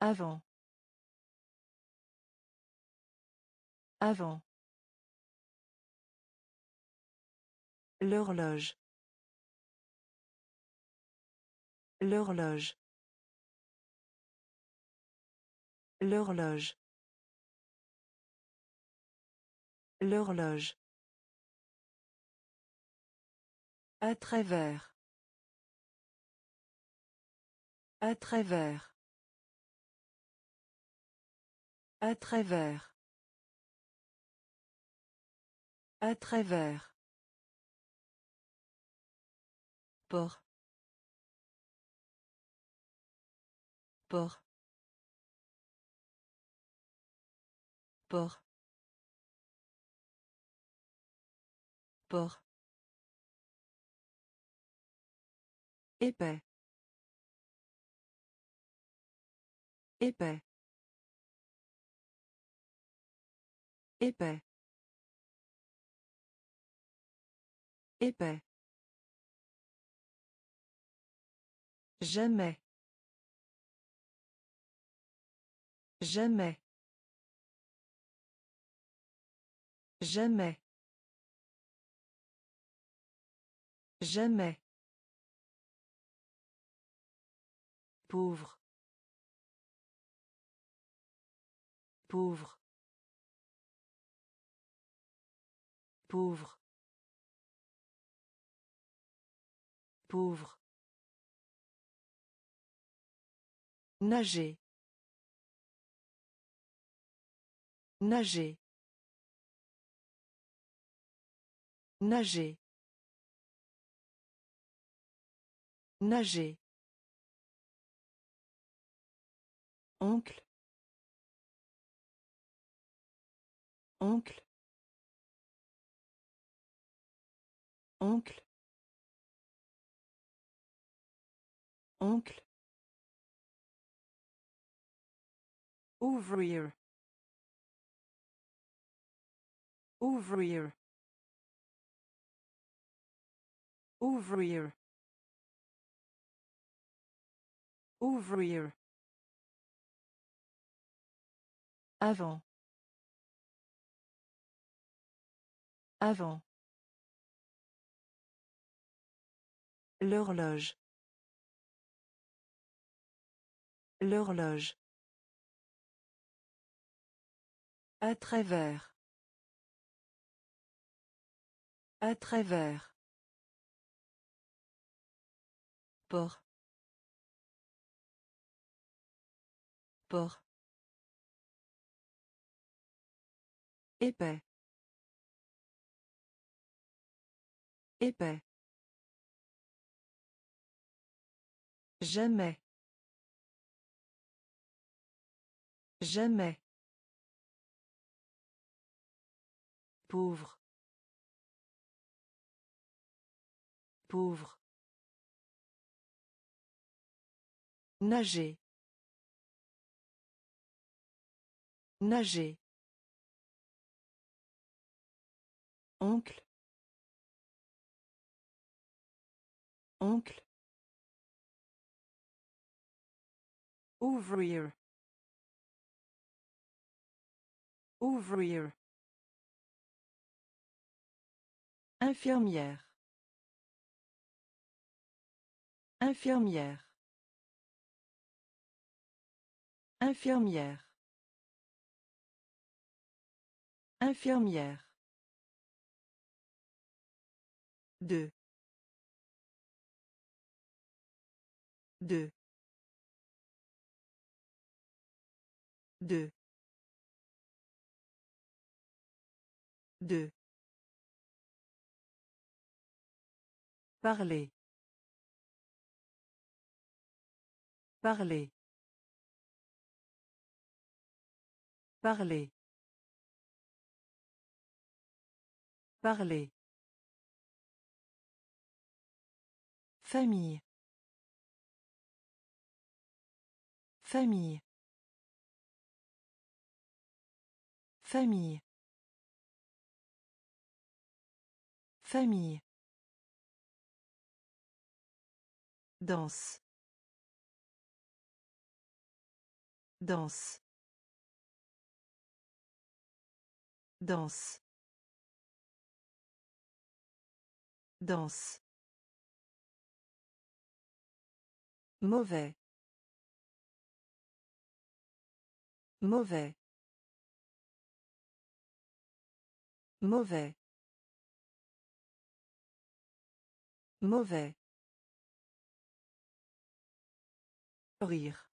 Avant. Avant. L'horloge. L'horloge. L'horloge. L'horloge. À travers. À travers. À travers. À travers. Port. Port. Port. Port. Épais. Épais. Épais. Épais. Jamais. Jamais. Jamais. Jamais. Pauvre. Pauvre. Pauvre. Pauvre. Nager. Nager. Nager. Nager. Oncle. Oncle. Oncle. Oncle. Ouvrir. Ouvrir. Ouvrir. Ouvrir. Avant. Avant. L'horloge. L'horloge. À travers. À travers. Port. Port. Épais. Épais. Jamais. Jamais. Pauvre. Pauvre. Nager. Nager. Oncle. Oncle. Ouvrir. Ouvrir. Infirmière. Infirmière. Infirmière. Infirmière. Deux. Deux. Deux. Deux. Parler. Parler. Parler. Parler. Famille. Famille. Famille. Famille. Danse. Danse. Danse. Danse. Mauvais. Mauvais. Mauvais. Mauvais. Rire.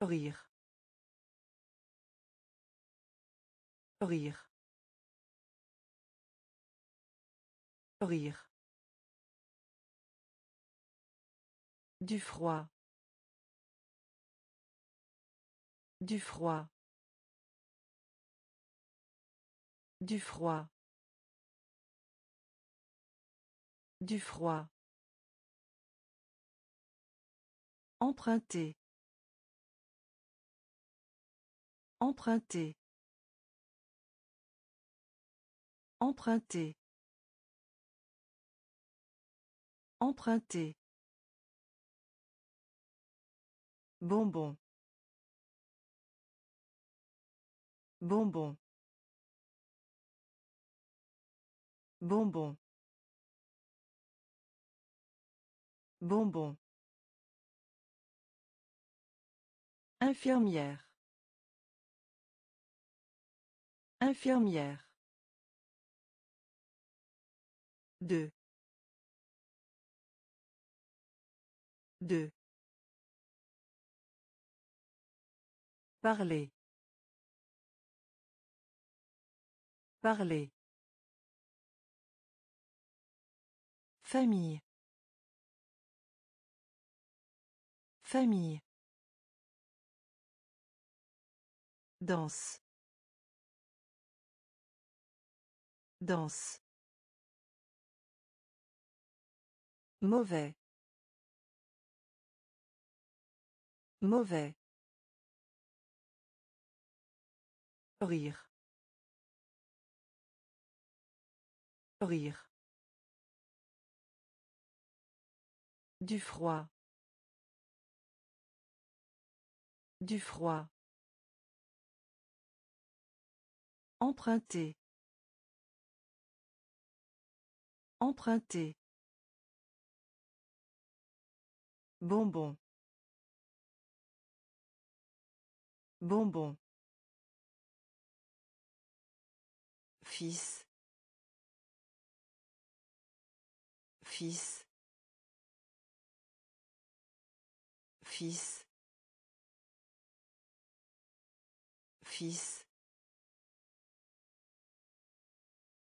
Rire. Rire. Rire. Du froid. Du froid. Du froid. Du froid. Emprunter. Emprunter. Emprunter. Emprunter. Bonbon. Bonbon. Bonbon. Bonbon. Infirmière. Infirmière. Deux. Deux. Parler. Parler. Famille. Famille. Danse. Danse. Mauvais. Mauvais. Rire. Rire. Du froid. Du froid. Emprunter. Emprunter. Bonbon. Bonbon. Fils. Fils. Fils. Fils.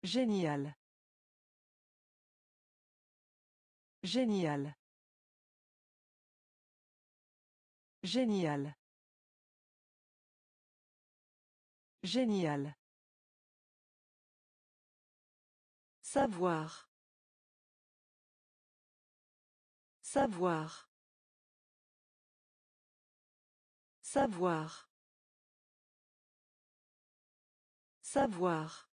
Génial. Génial. Génial. Génial. Savoir. Savoir. Savoir. Savoir.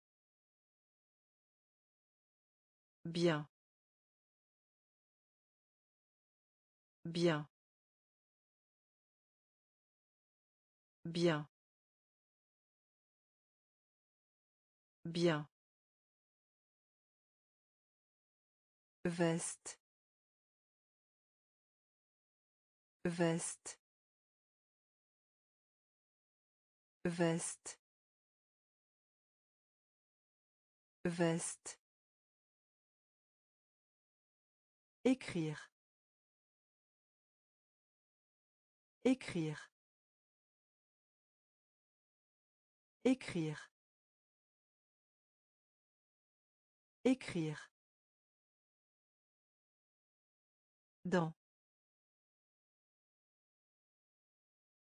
Bien. Bien. Bien. Bien. Veste. Veste. Veste. Veste. Écrire. Écrire. Écrire. Écrire. Dans.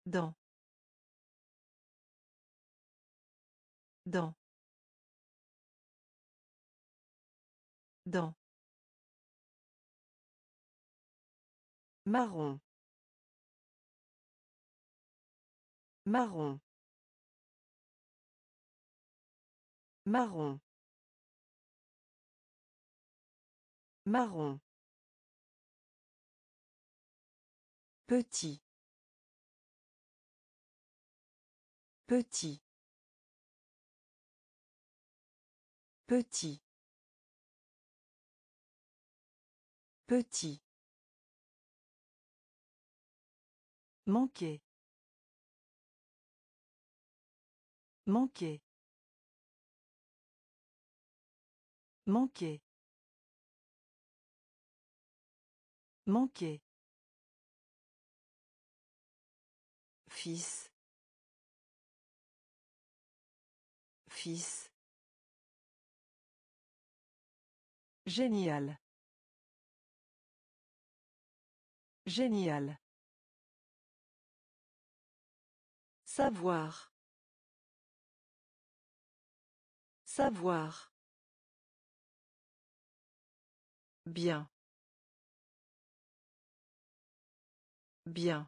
Dans. Dans. Dans. Marron. Marron. Marron. Marron. Petit. Petit. Petit. Petit. Manquer. Manquer. Manquer. Manquer. Fils. Fils. Génial. Génial. Savoir. Savoir. Bien. Bien.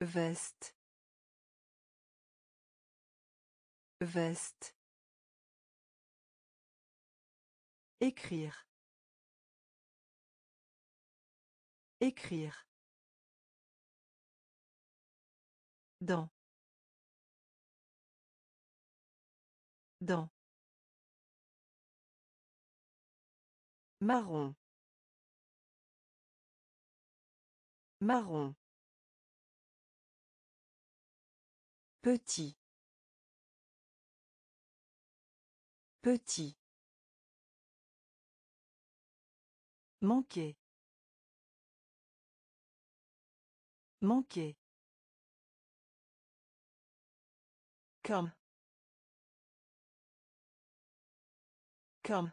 Veste. Veste. Écrire. Écrire. Dans. Dans. Marron. Marron. Petit. Petit. Manquer. Manquer. Comme. Comme.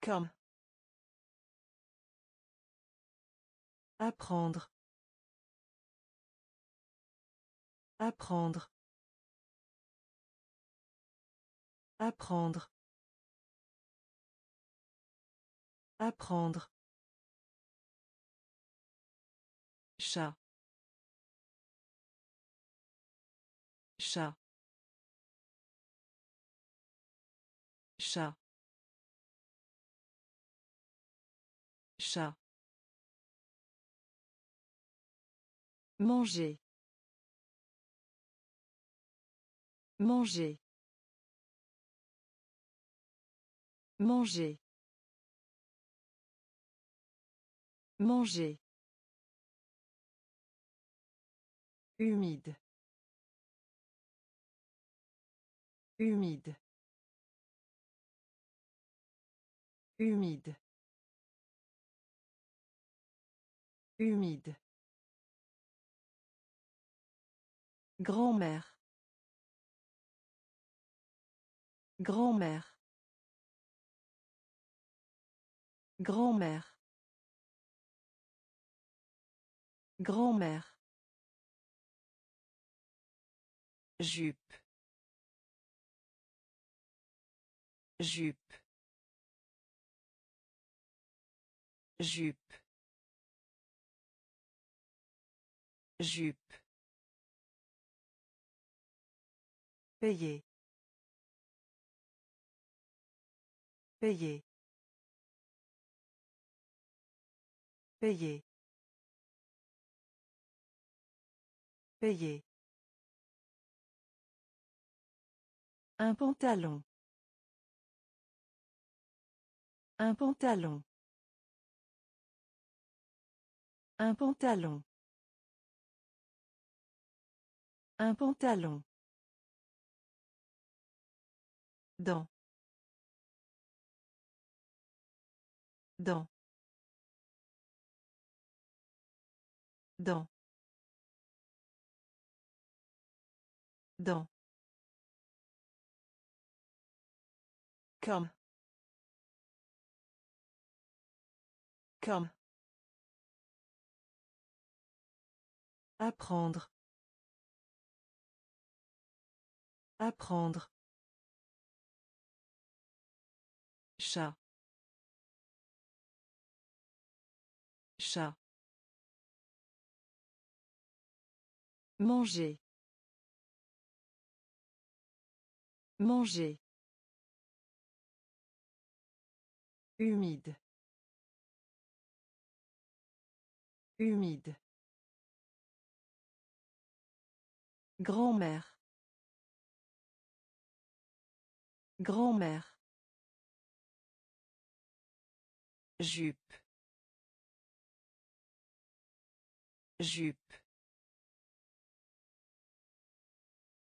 Comme. Apprendre. Apprendre. Apprendre. Apprendre. Chat. Chat. Chat. Chat. Manger. Manger. Manger. Manger. Humide. Humide. Humide. Humide. Grand-mère. Grand-mère. Grand-mère. Grand-mère. Jupe. Jupe. Jupe. Jupe. Payer. Payer. Payer. Payer. Un pantalon. Un pantalon. Un pantalon. Un pantalon. Dans. Dans. Dans. Dans. Comme. Comme. Apprendre. Apprendre. Chat. Chat. Manger. Manger. Humide. Humide. Grand-mère. Grand-mère. Jupe. Jupe.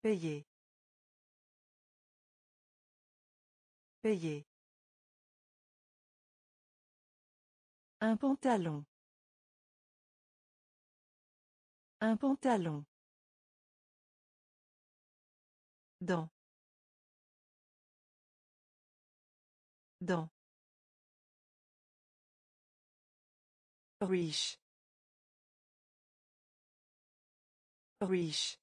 Payer. Payer. Un pantalon. Un pantalon. Dans. Dans. Riche. riche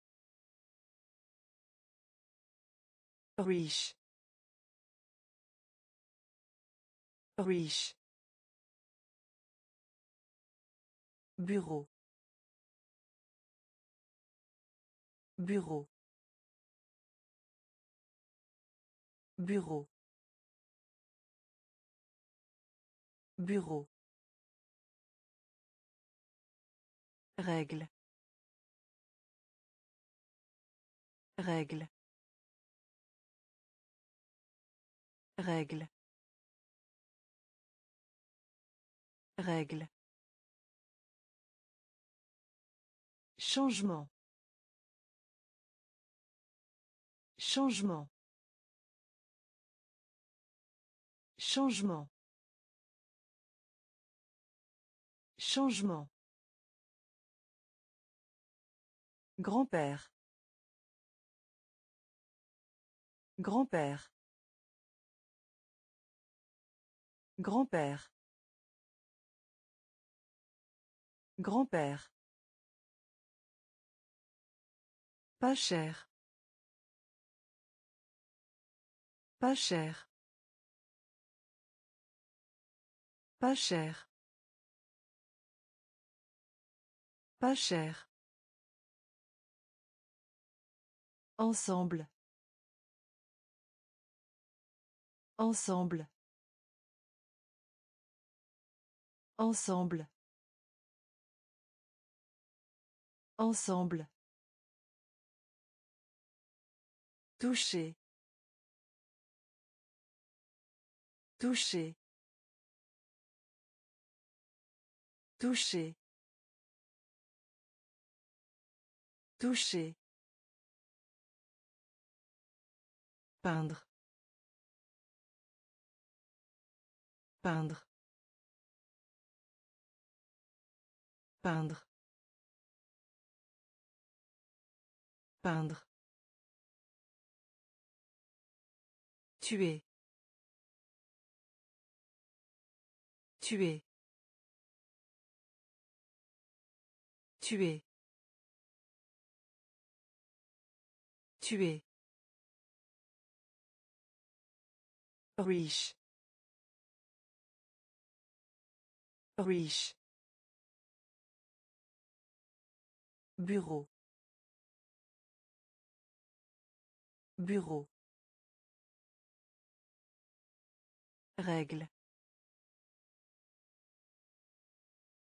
riche riche bureau bureau bureau bureau Règle. Règle. Règle. Règle. Changement. Changement. Changement. Changement. Grand-père. Grand-père. Grand-père. Grand-père. Pas cher. Pas cher. Pas cher. Pas cher. Ensemble. Ensemble. Ensemble. Ensemble. Toucher. Toucher. Toucher. Toucher. Peindre. Peindre. Peindre. Peindre. Tuer. Tuer. Tuer. Tuer. Riche. Riche. Bureau. Bureau. Règle.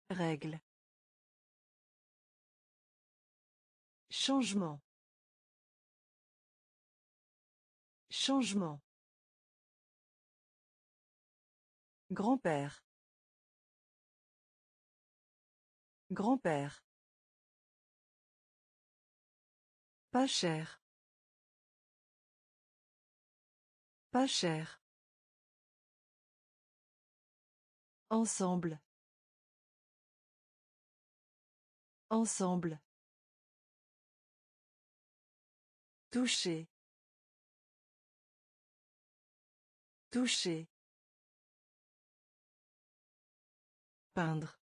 Règle. Changement. Changement. Grand-père. Grand-père. Pas cher. Pas cher. Ensemble. Ensemble. Toucher. Toucher. Peindre.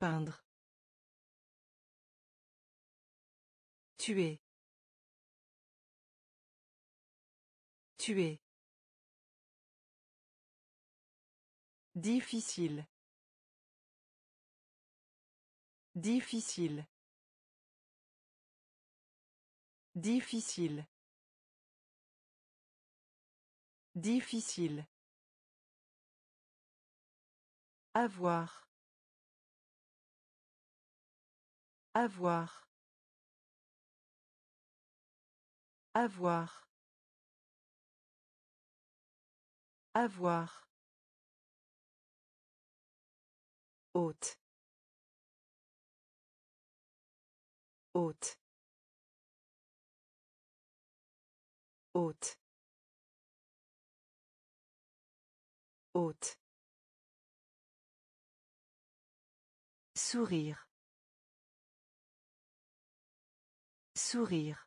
Peindre. Tuer. Tuer. Difficile. Difficile. Difficile. Difficile. Avoir. Avoir. Avoir. Avoir. Haute. Haute. Haute. Haute. Sourire. Sourire.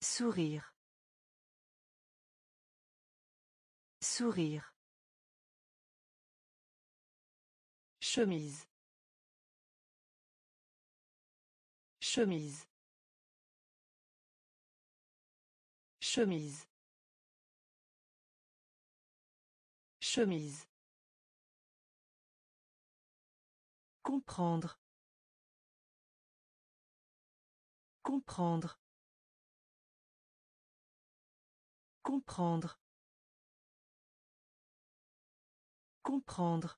Sourire. Sourire. Chemise. Chemise. Chemise. Chemise. Comprendre. Comprendre. Comprendre. Comprendre.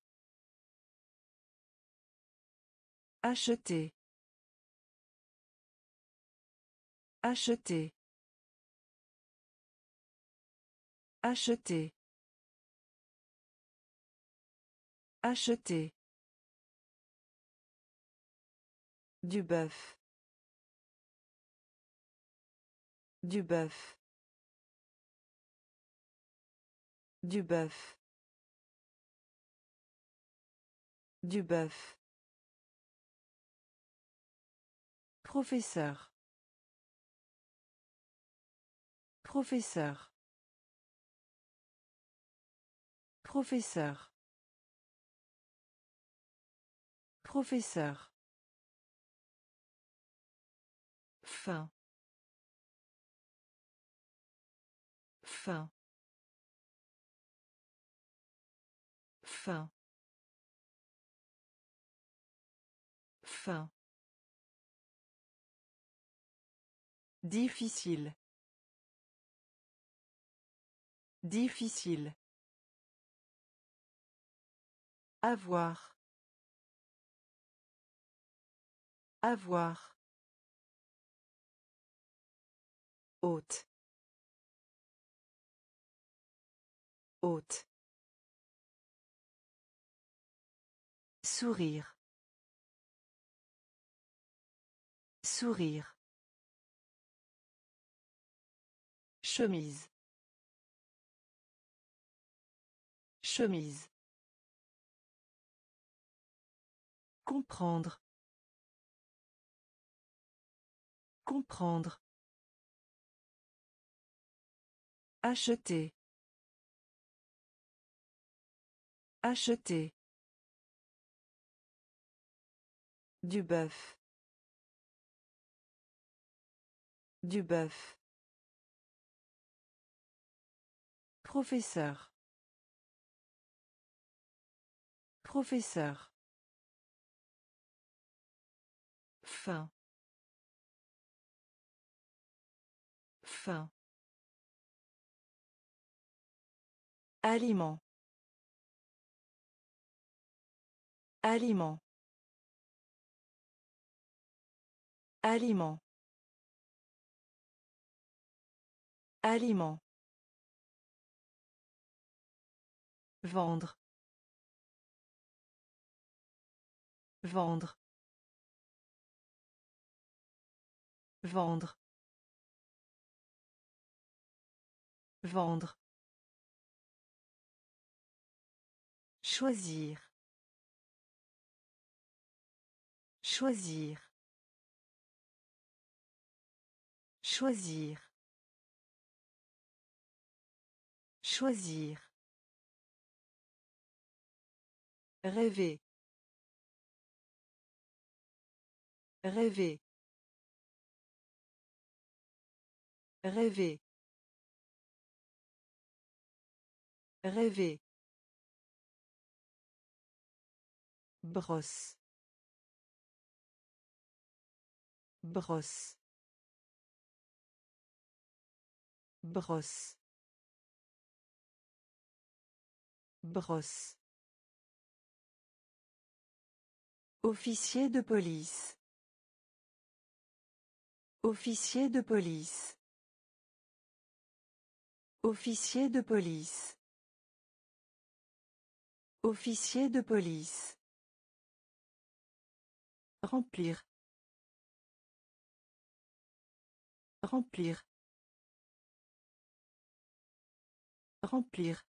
Acheter. Acheter. Acheter. Acheter. Du bœuf. Du bœuf. Du bœuf. Du bœuf. Professeur. Professeur. Professeur. Professeur. Fin. Fin. Fin. Fin. Difficile. Difficile. Avoir. Avoir. Haute. Haute. Sourire. Sourire. Chemise. Chemise. Comprendre. Comprendre. Acheter. Acheter. Du bœuf. Du bœuf. Professeur. Professeur. Fin. Fin. Aliment. Aliment. Aliment. Aliment. Vendre. Vendre. Vendre. Vendre. Choisir. Choisir. Choisir. Choisir. Rêver. Rêver. Rêver. Rêver. Brosse. Brosse. Brosse. Brosse. Officier de police. Officier de police. Officier de police. Officier de police. Remplir. Remplir. Remplir.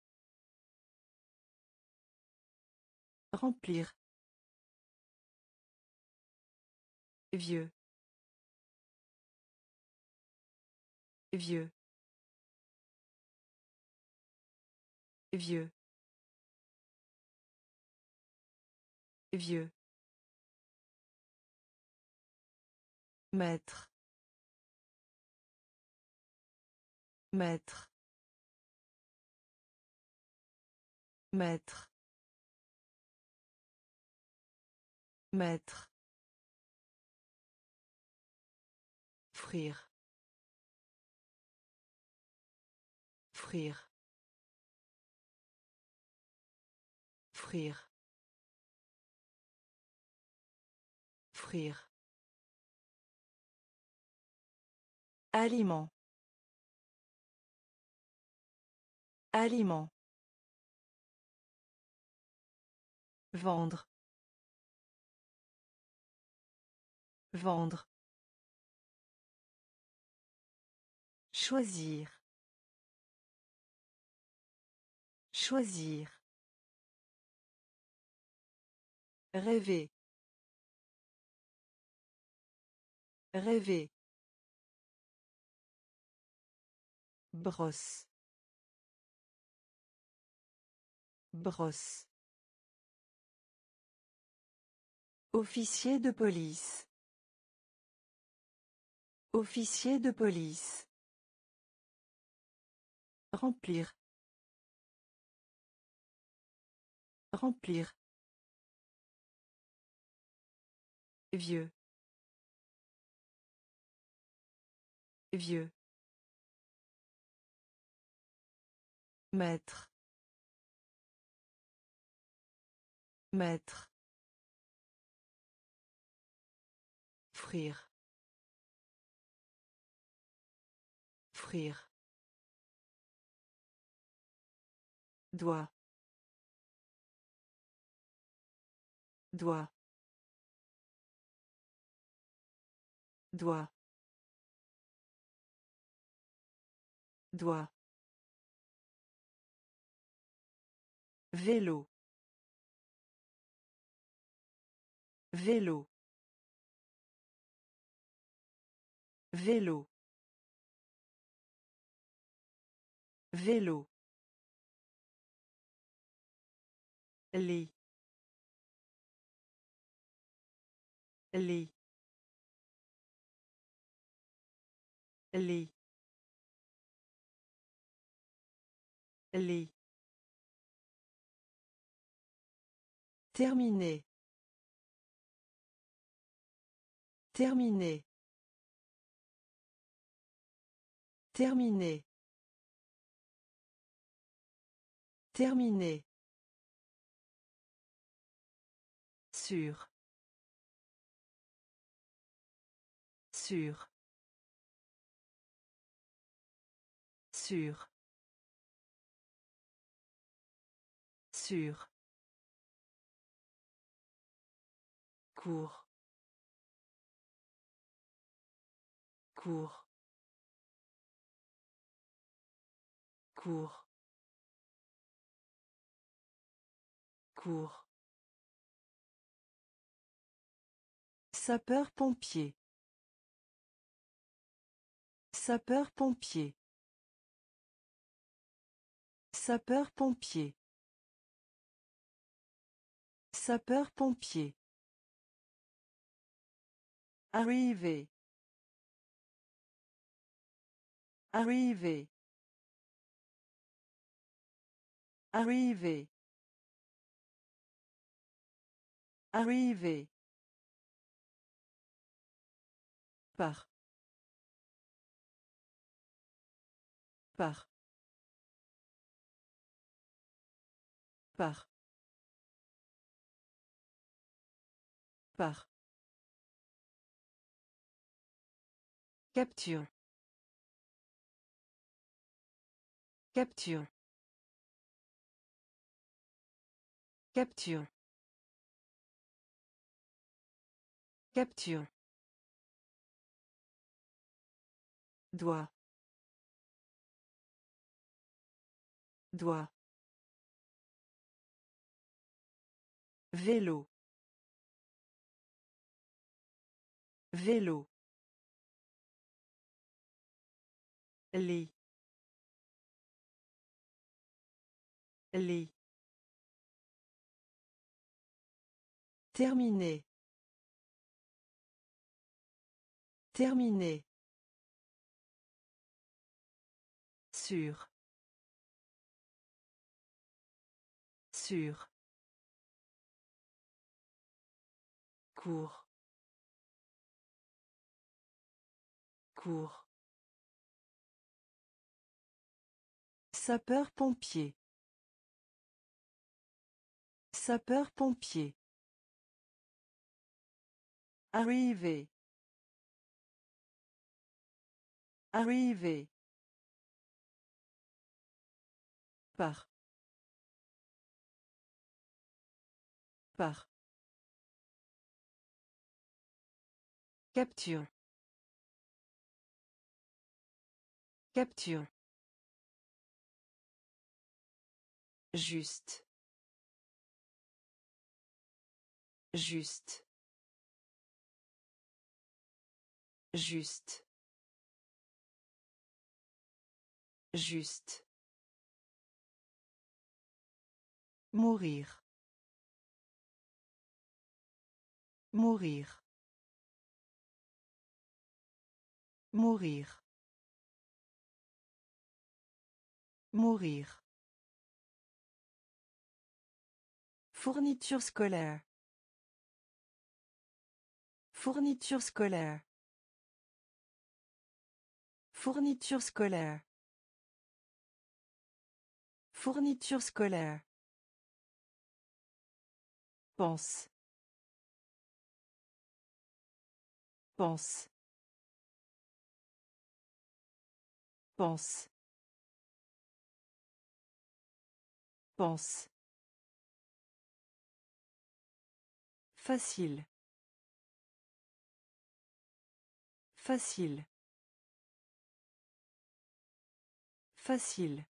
Remplir. Vieux. Vieux. Vieux. Vieux. Maître. Maître. Maître. Maître. Frire. Frire. Frire. Frire. Aliment. Aliment. Vendre. Vendre. Choisir. Choisir. Rêver. Rêver. Brosse. Brosse. Officier de police. Officier de police. Remplir. Remplir. Vieux. Vieux. Maître. Maître. Frire. Frire. Doigt. Doigt. Doigt. Doigt. Vélo. Vélo. Vélo. Vélo. Lit lit lit lit Terminé. Terminé. Terminé. Terminé. Sûr. Sûr. Sûr. Sûr. Cours. Cours. Cours. Cours. Sapeur-pompier. Sapeur-pompier. Sapeur-pompier. Sapeur-pompier. Arriver. Arriver. Arriver. Arriver. Par. Par. Par. Par. Capture. Capture. Capture. Capture. Doigt. Doigt. Vélo. Vélo. lit lit Terminé. Terminé. Sûr. Sûr. Cours. Cours. Sapeur-pompier. Sapeur-pompier. Arriver. Arriver. Par. Par. Capture. Capture. Juste. Juste. Juste. Juste. Mourir. Mourir. Mourir. Mourir. Fourniture scolaire. Fourniture scolaire. Fourniture scolaire. Fourniture scolaire. Pense. Pense. Pense. Pense. Facile. Facile. Facile.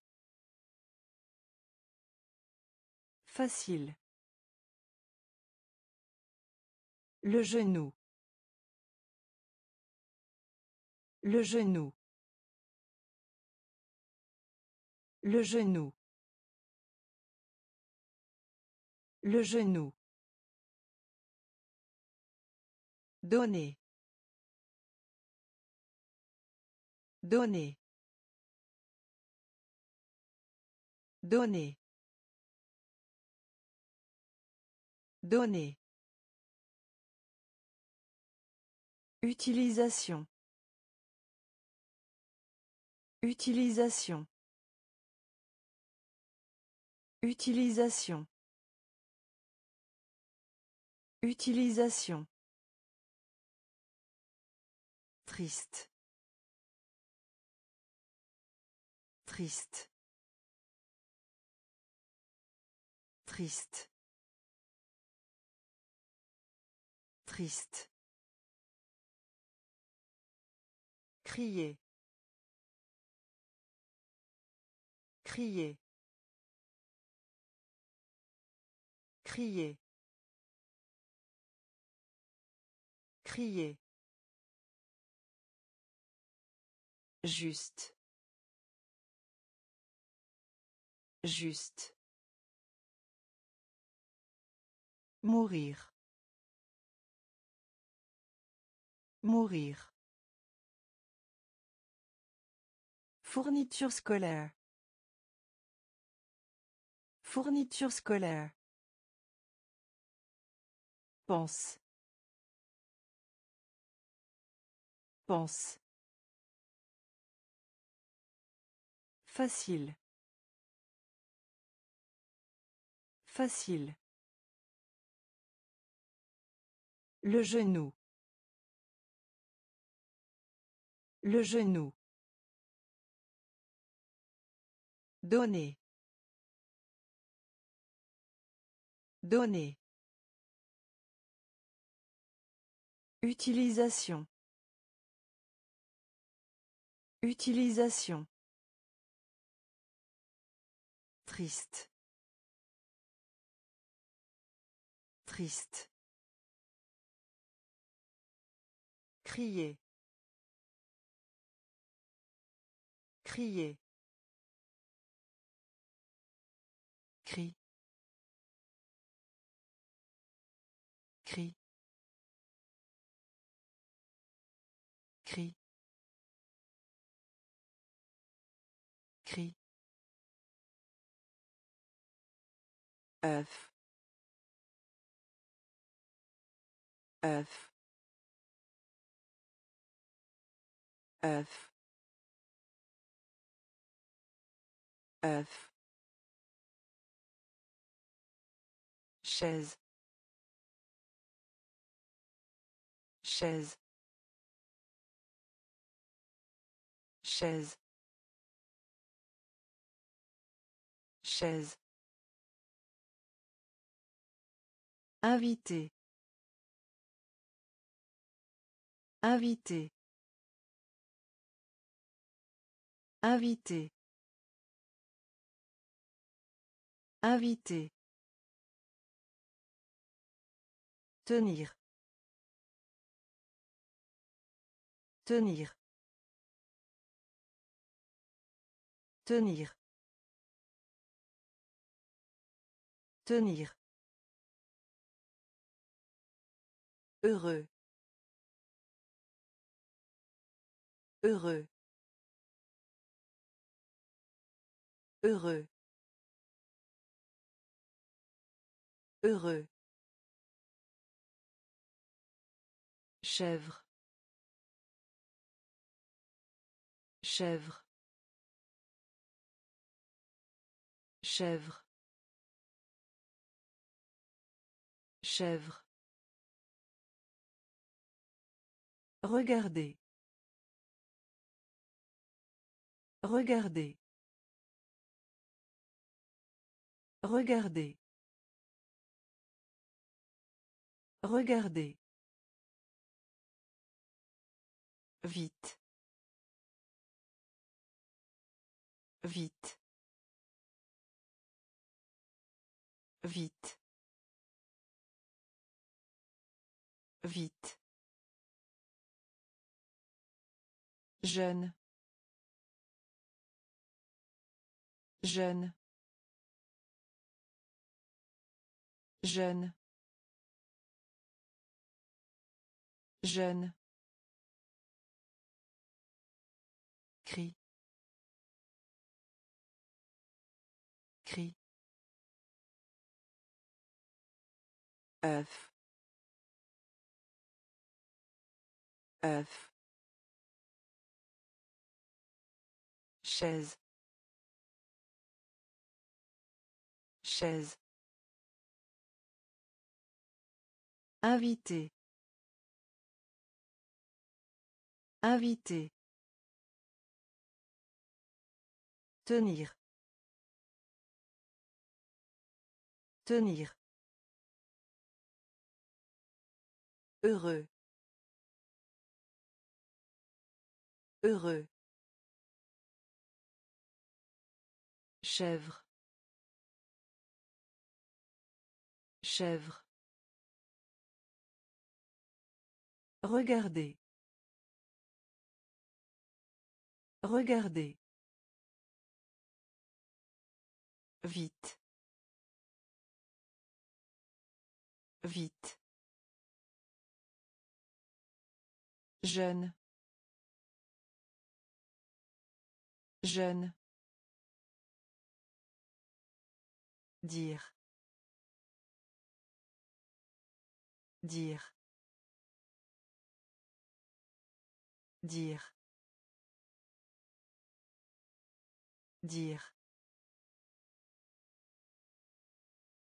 Facile. Le genou. Le genou. Le genou. Le genou. Donner. Donner. Donner. Donner. Utilisation. Utilisation. Utilisation. Utilisation. Triste. Triste. Triste. Triste. Crier. Crier. Crier. Crier. Juste. Juste. Mourir. Mourir. Fourniture scolaire. Fourniture scolaire. Pense. Pense. Facile. Facile. Le genou. Le genou. Donner. Donner. Utilisation. Utilisation. Triste. Triste. Crier. Crier. Cri. Cri. Cri. Cri. œuf œuf œuf œuf chaise chaise chaise chaise Invité. Invité. Invité. Invité. Tenir. Tenir. Tenir. Tenir. Heureux. Heureux. Heureux. Heureux. Chèvre. Chèvre. Chèvre. Chèvre. Regardez. Regardez. Regardez. Regardez. Vite. Vite. Vite. Vite. Jeune. Jeune. Jeune. Jeune. Œuf œuf chaise. Chaise. Invité. Invité. Tenir. Tenir heureux heureux Chèvre. Chèvre. Regardez. Regardez. Vite. Vite. Jeune. Jeune. Dire. Dire. Dire. Dire.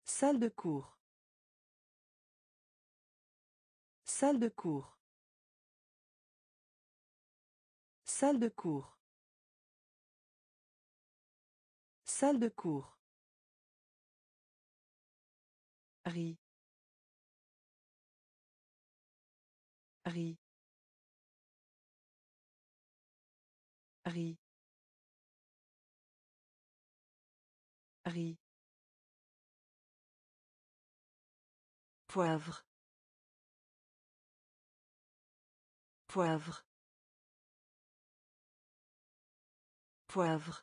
Salle de cours. Salle de cours. Salle de cours. Salle de cours. Riz. Riz. Riz. Riz. Poivre. Poivre. Poivre.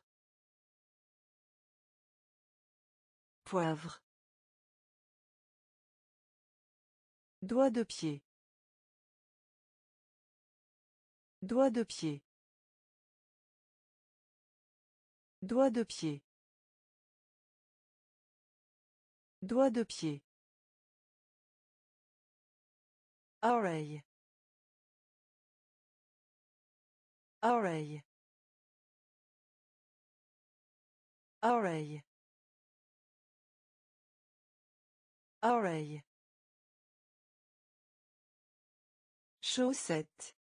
Poivre. Doigt de pied. Doigt de pied. Doigt de pied. Doigt de pied. Oreille. Oreille. Oreille. Oreille. Chaussette.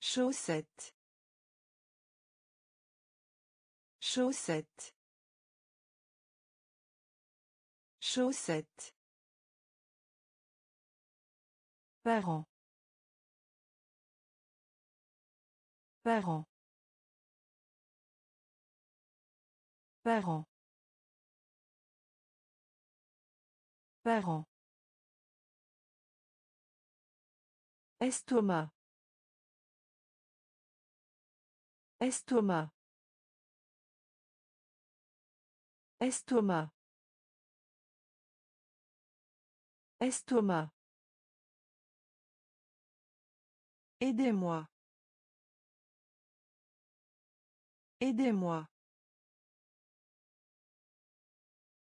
Chaussette. Chaussette. Chaussette. Parents. Parents. Parents. Parents. Estomac. Estomac. Estomac. Estomac. Aidez-moi. Aidez-moi.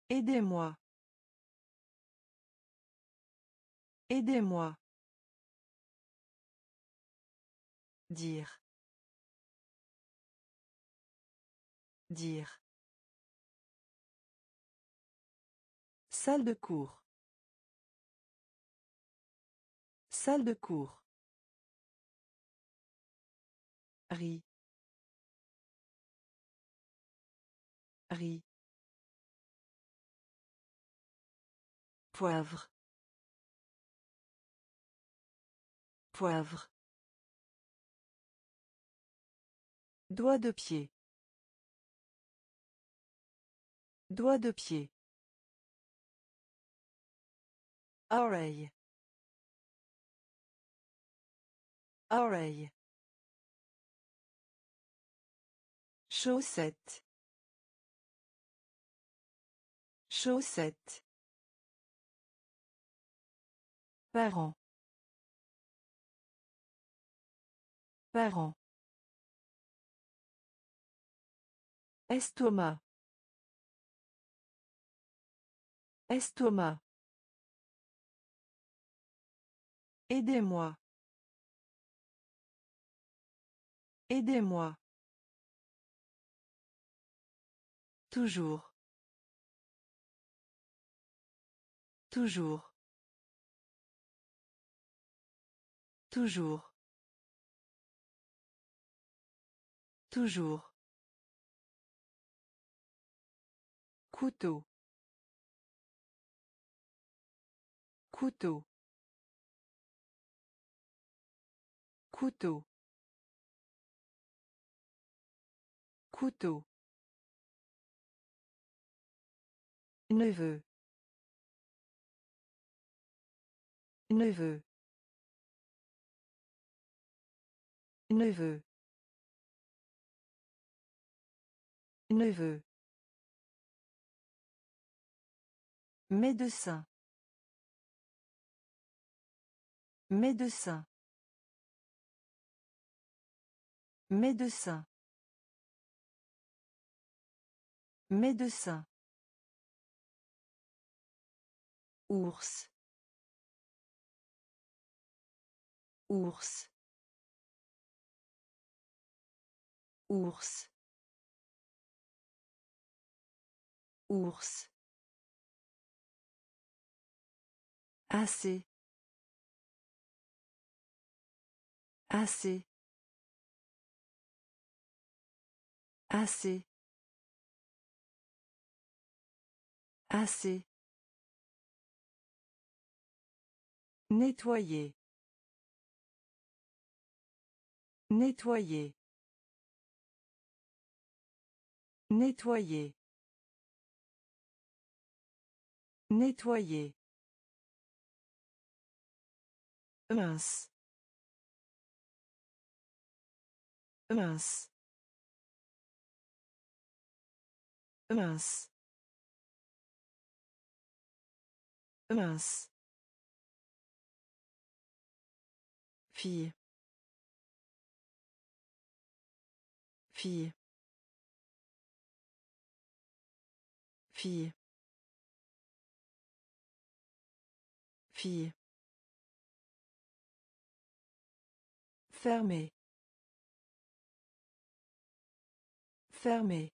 Aidez-moi. Aidez-moi. Dire. Dire. Salle de cours. Salle de cours. Riz. Riz. Poivre. Poivre. Doigt de pied. Doigt de pied. Oreille. Oreille. Chaussette. Chaussette. Parents. Parents. Estomac. Estomac. Aidez-moi. Aidez-moi. Toujours. Toujours. Toujours. Toujours. Couteau. Couteau. Couteau. Couteau. Neveu. Neveu. Neveu. Neveu. Médecin. Médecin. Médecin. Médecin. Ours. Ours. Ours. Ours. Assez. Assez. Assez. Assez. Nettoyer. Nettoyer. Nettoyer. Nettoyer. Mince. Mince. Mince. Mince. Fille. Fille. Fille. Fille. Fermé. Fermé.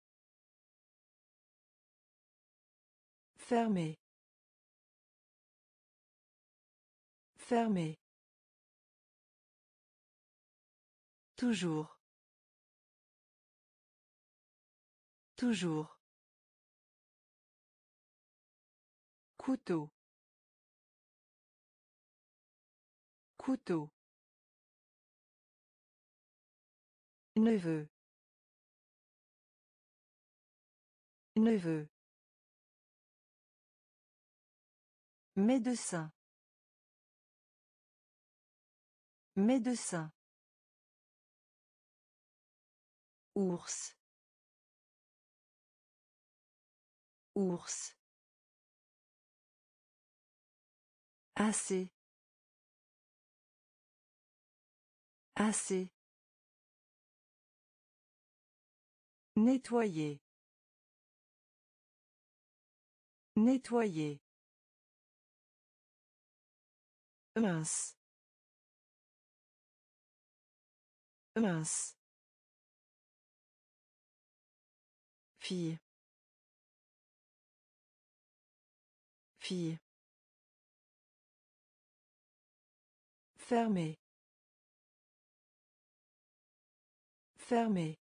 Fermé. Fermé. Toujours. Toujours. Couteau. Couteau. Neveu. Neveu. Médecin. Médecin. Ours. Ours. Assez. Assez. Nettoyer. Nettoyer. Mince. Mince. Fille. Fille. Fermé. Fermé.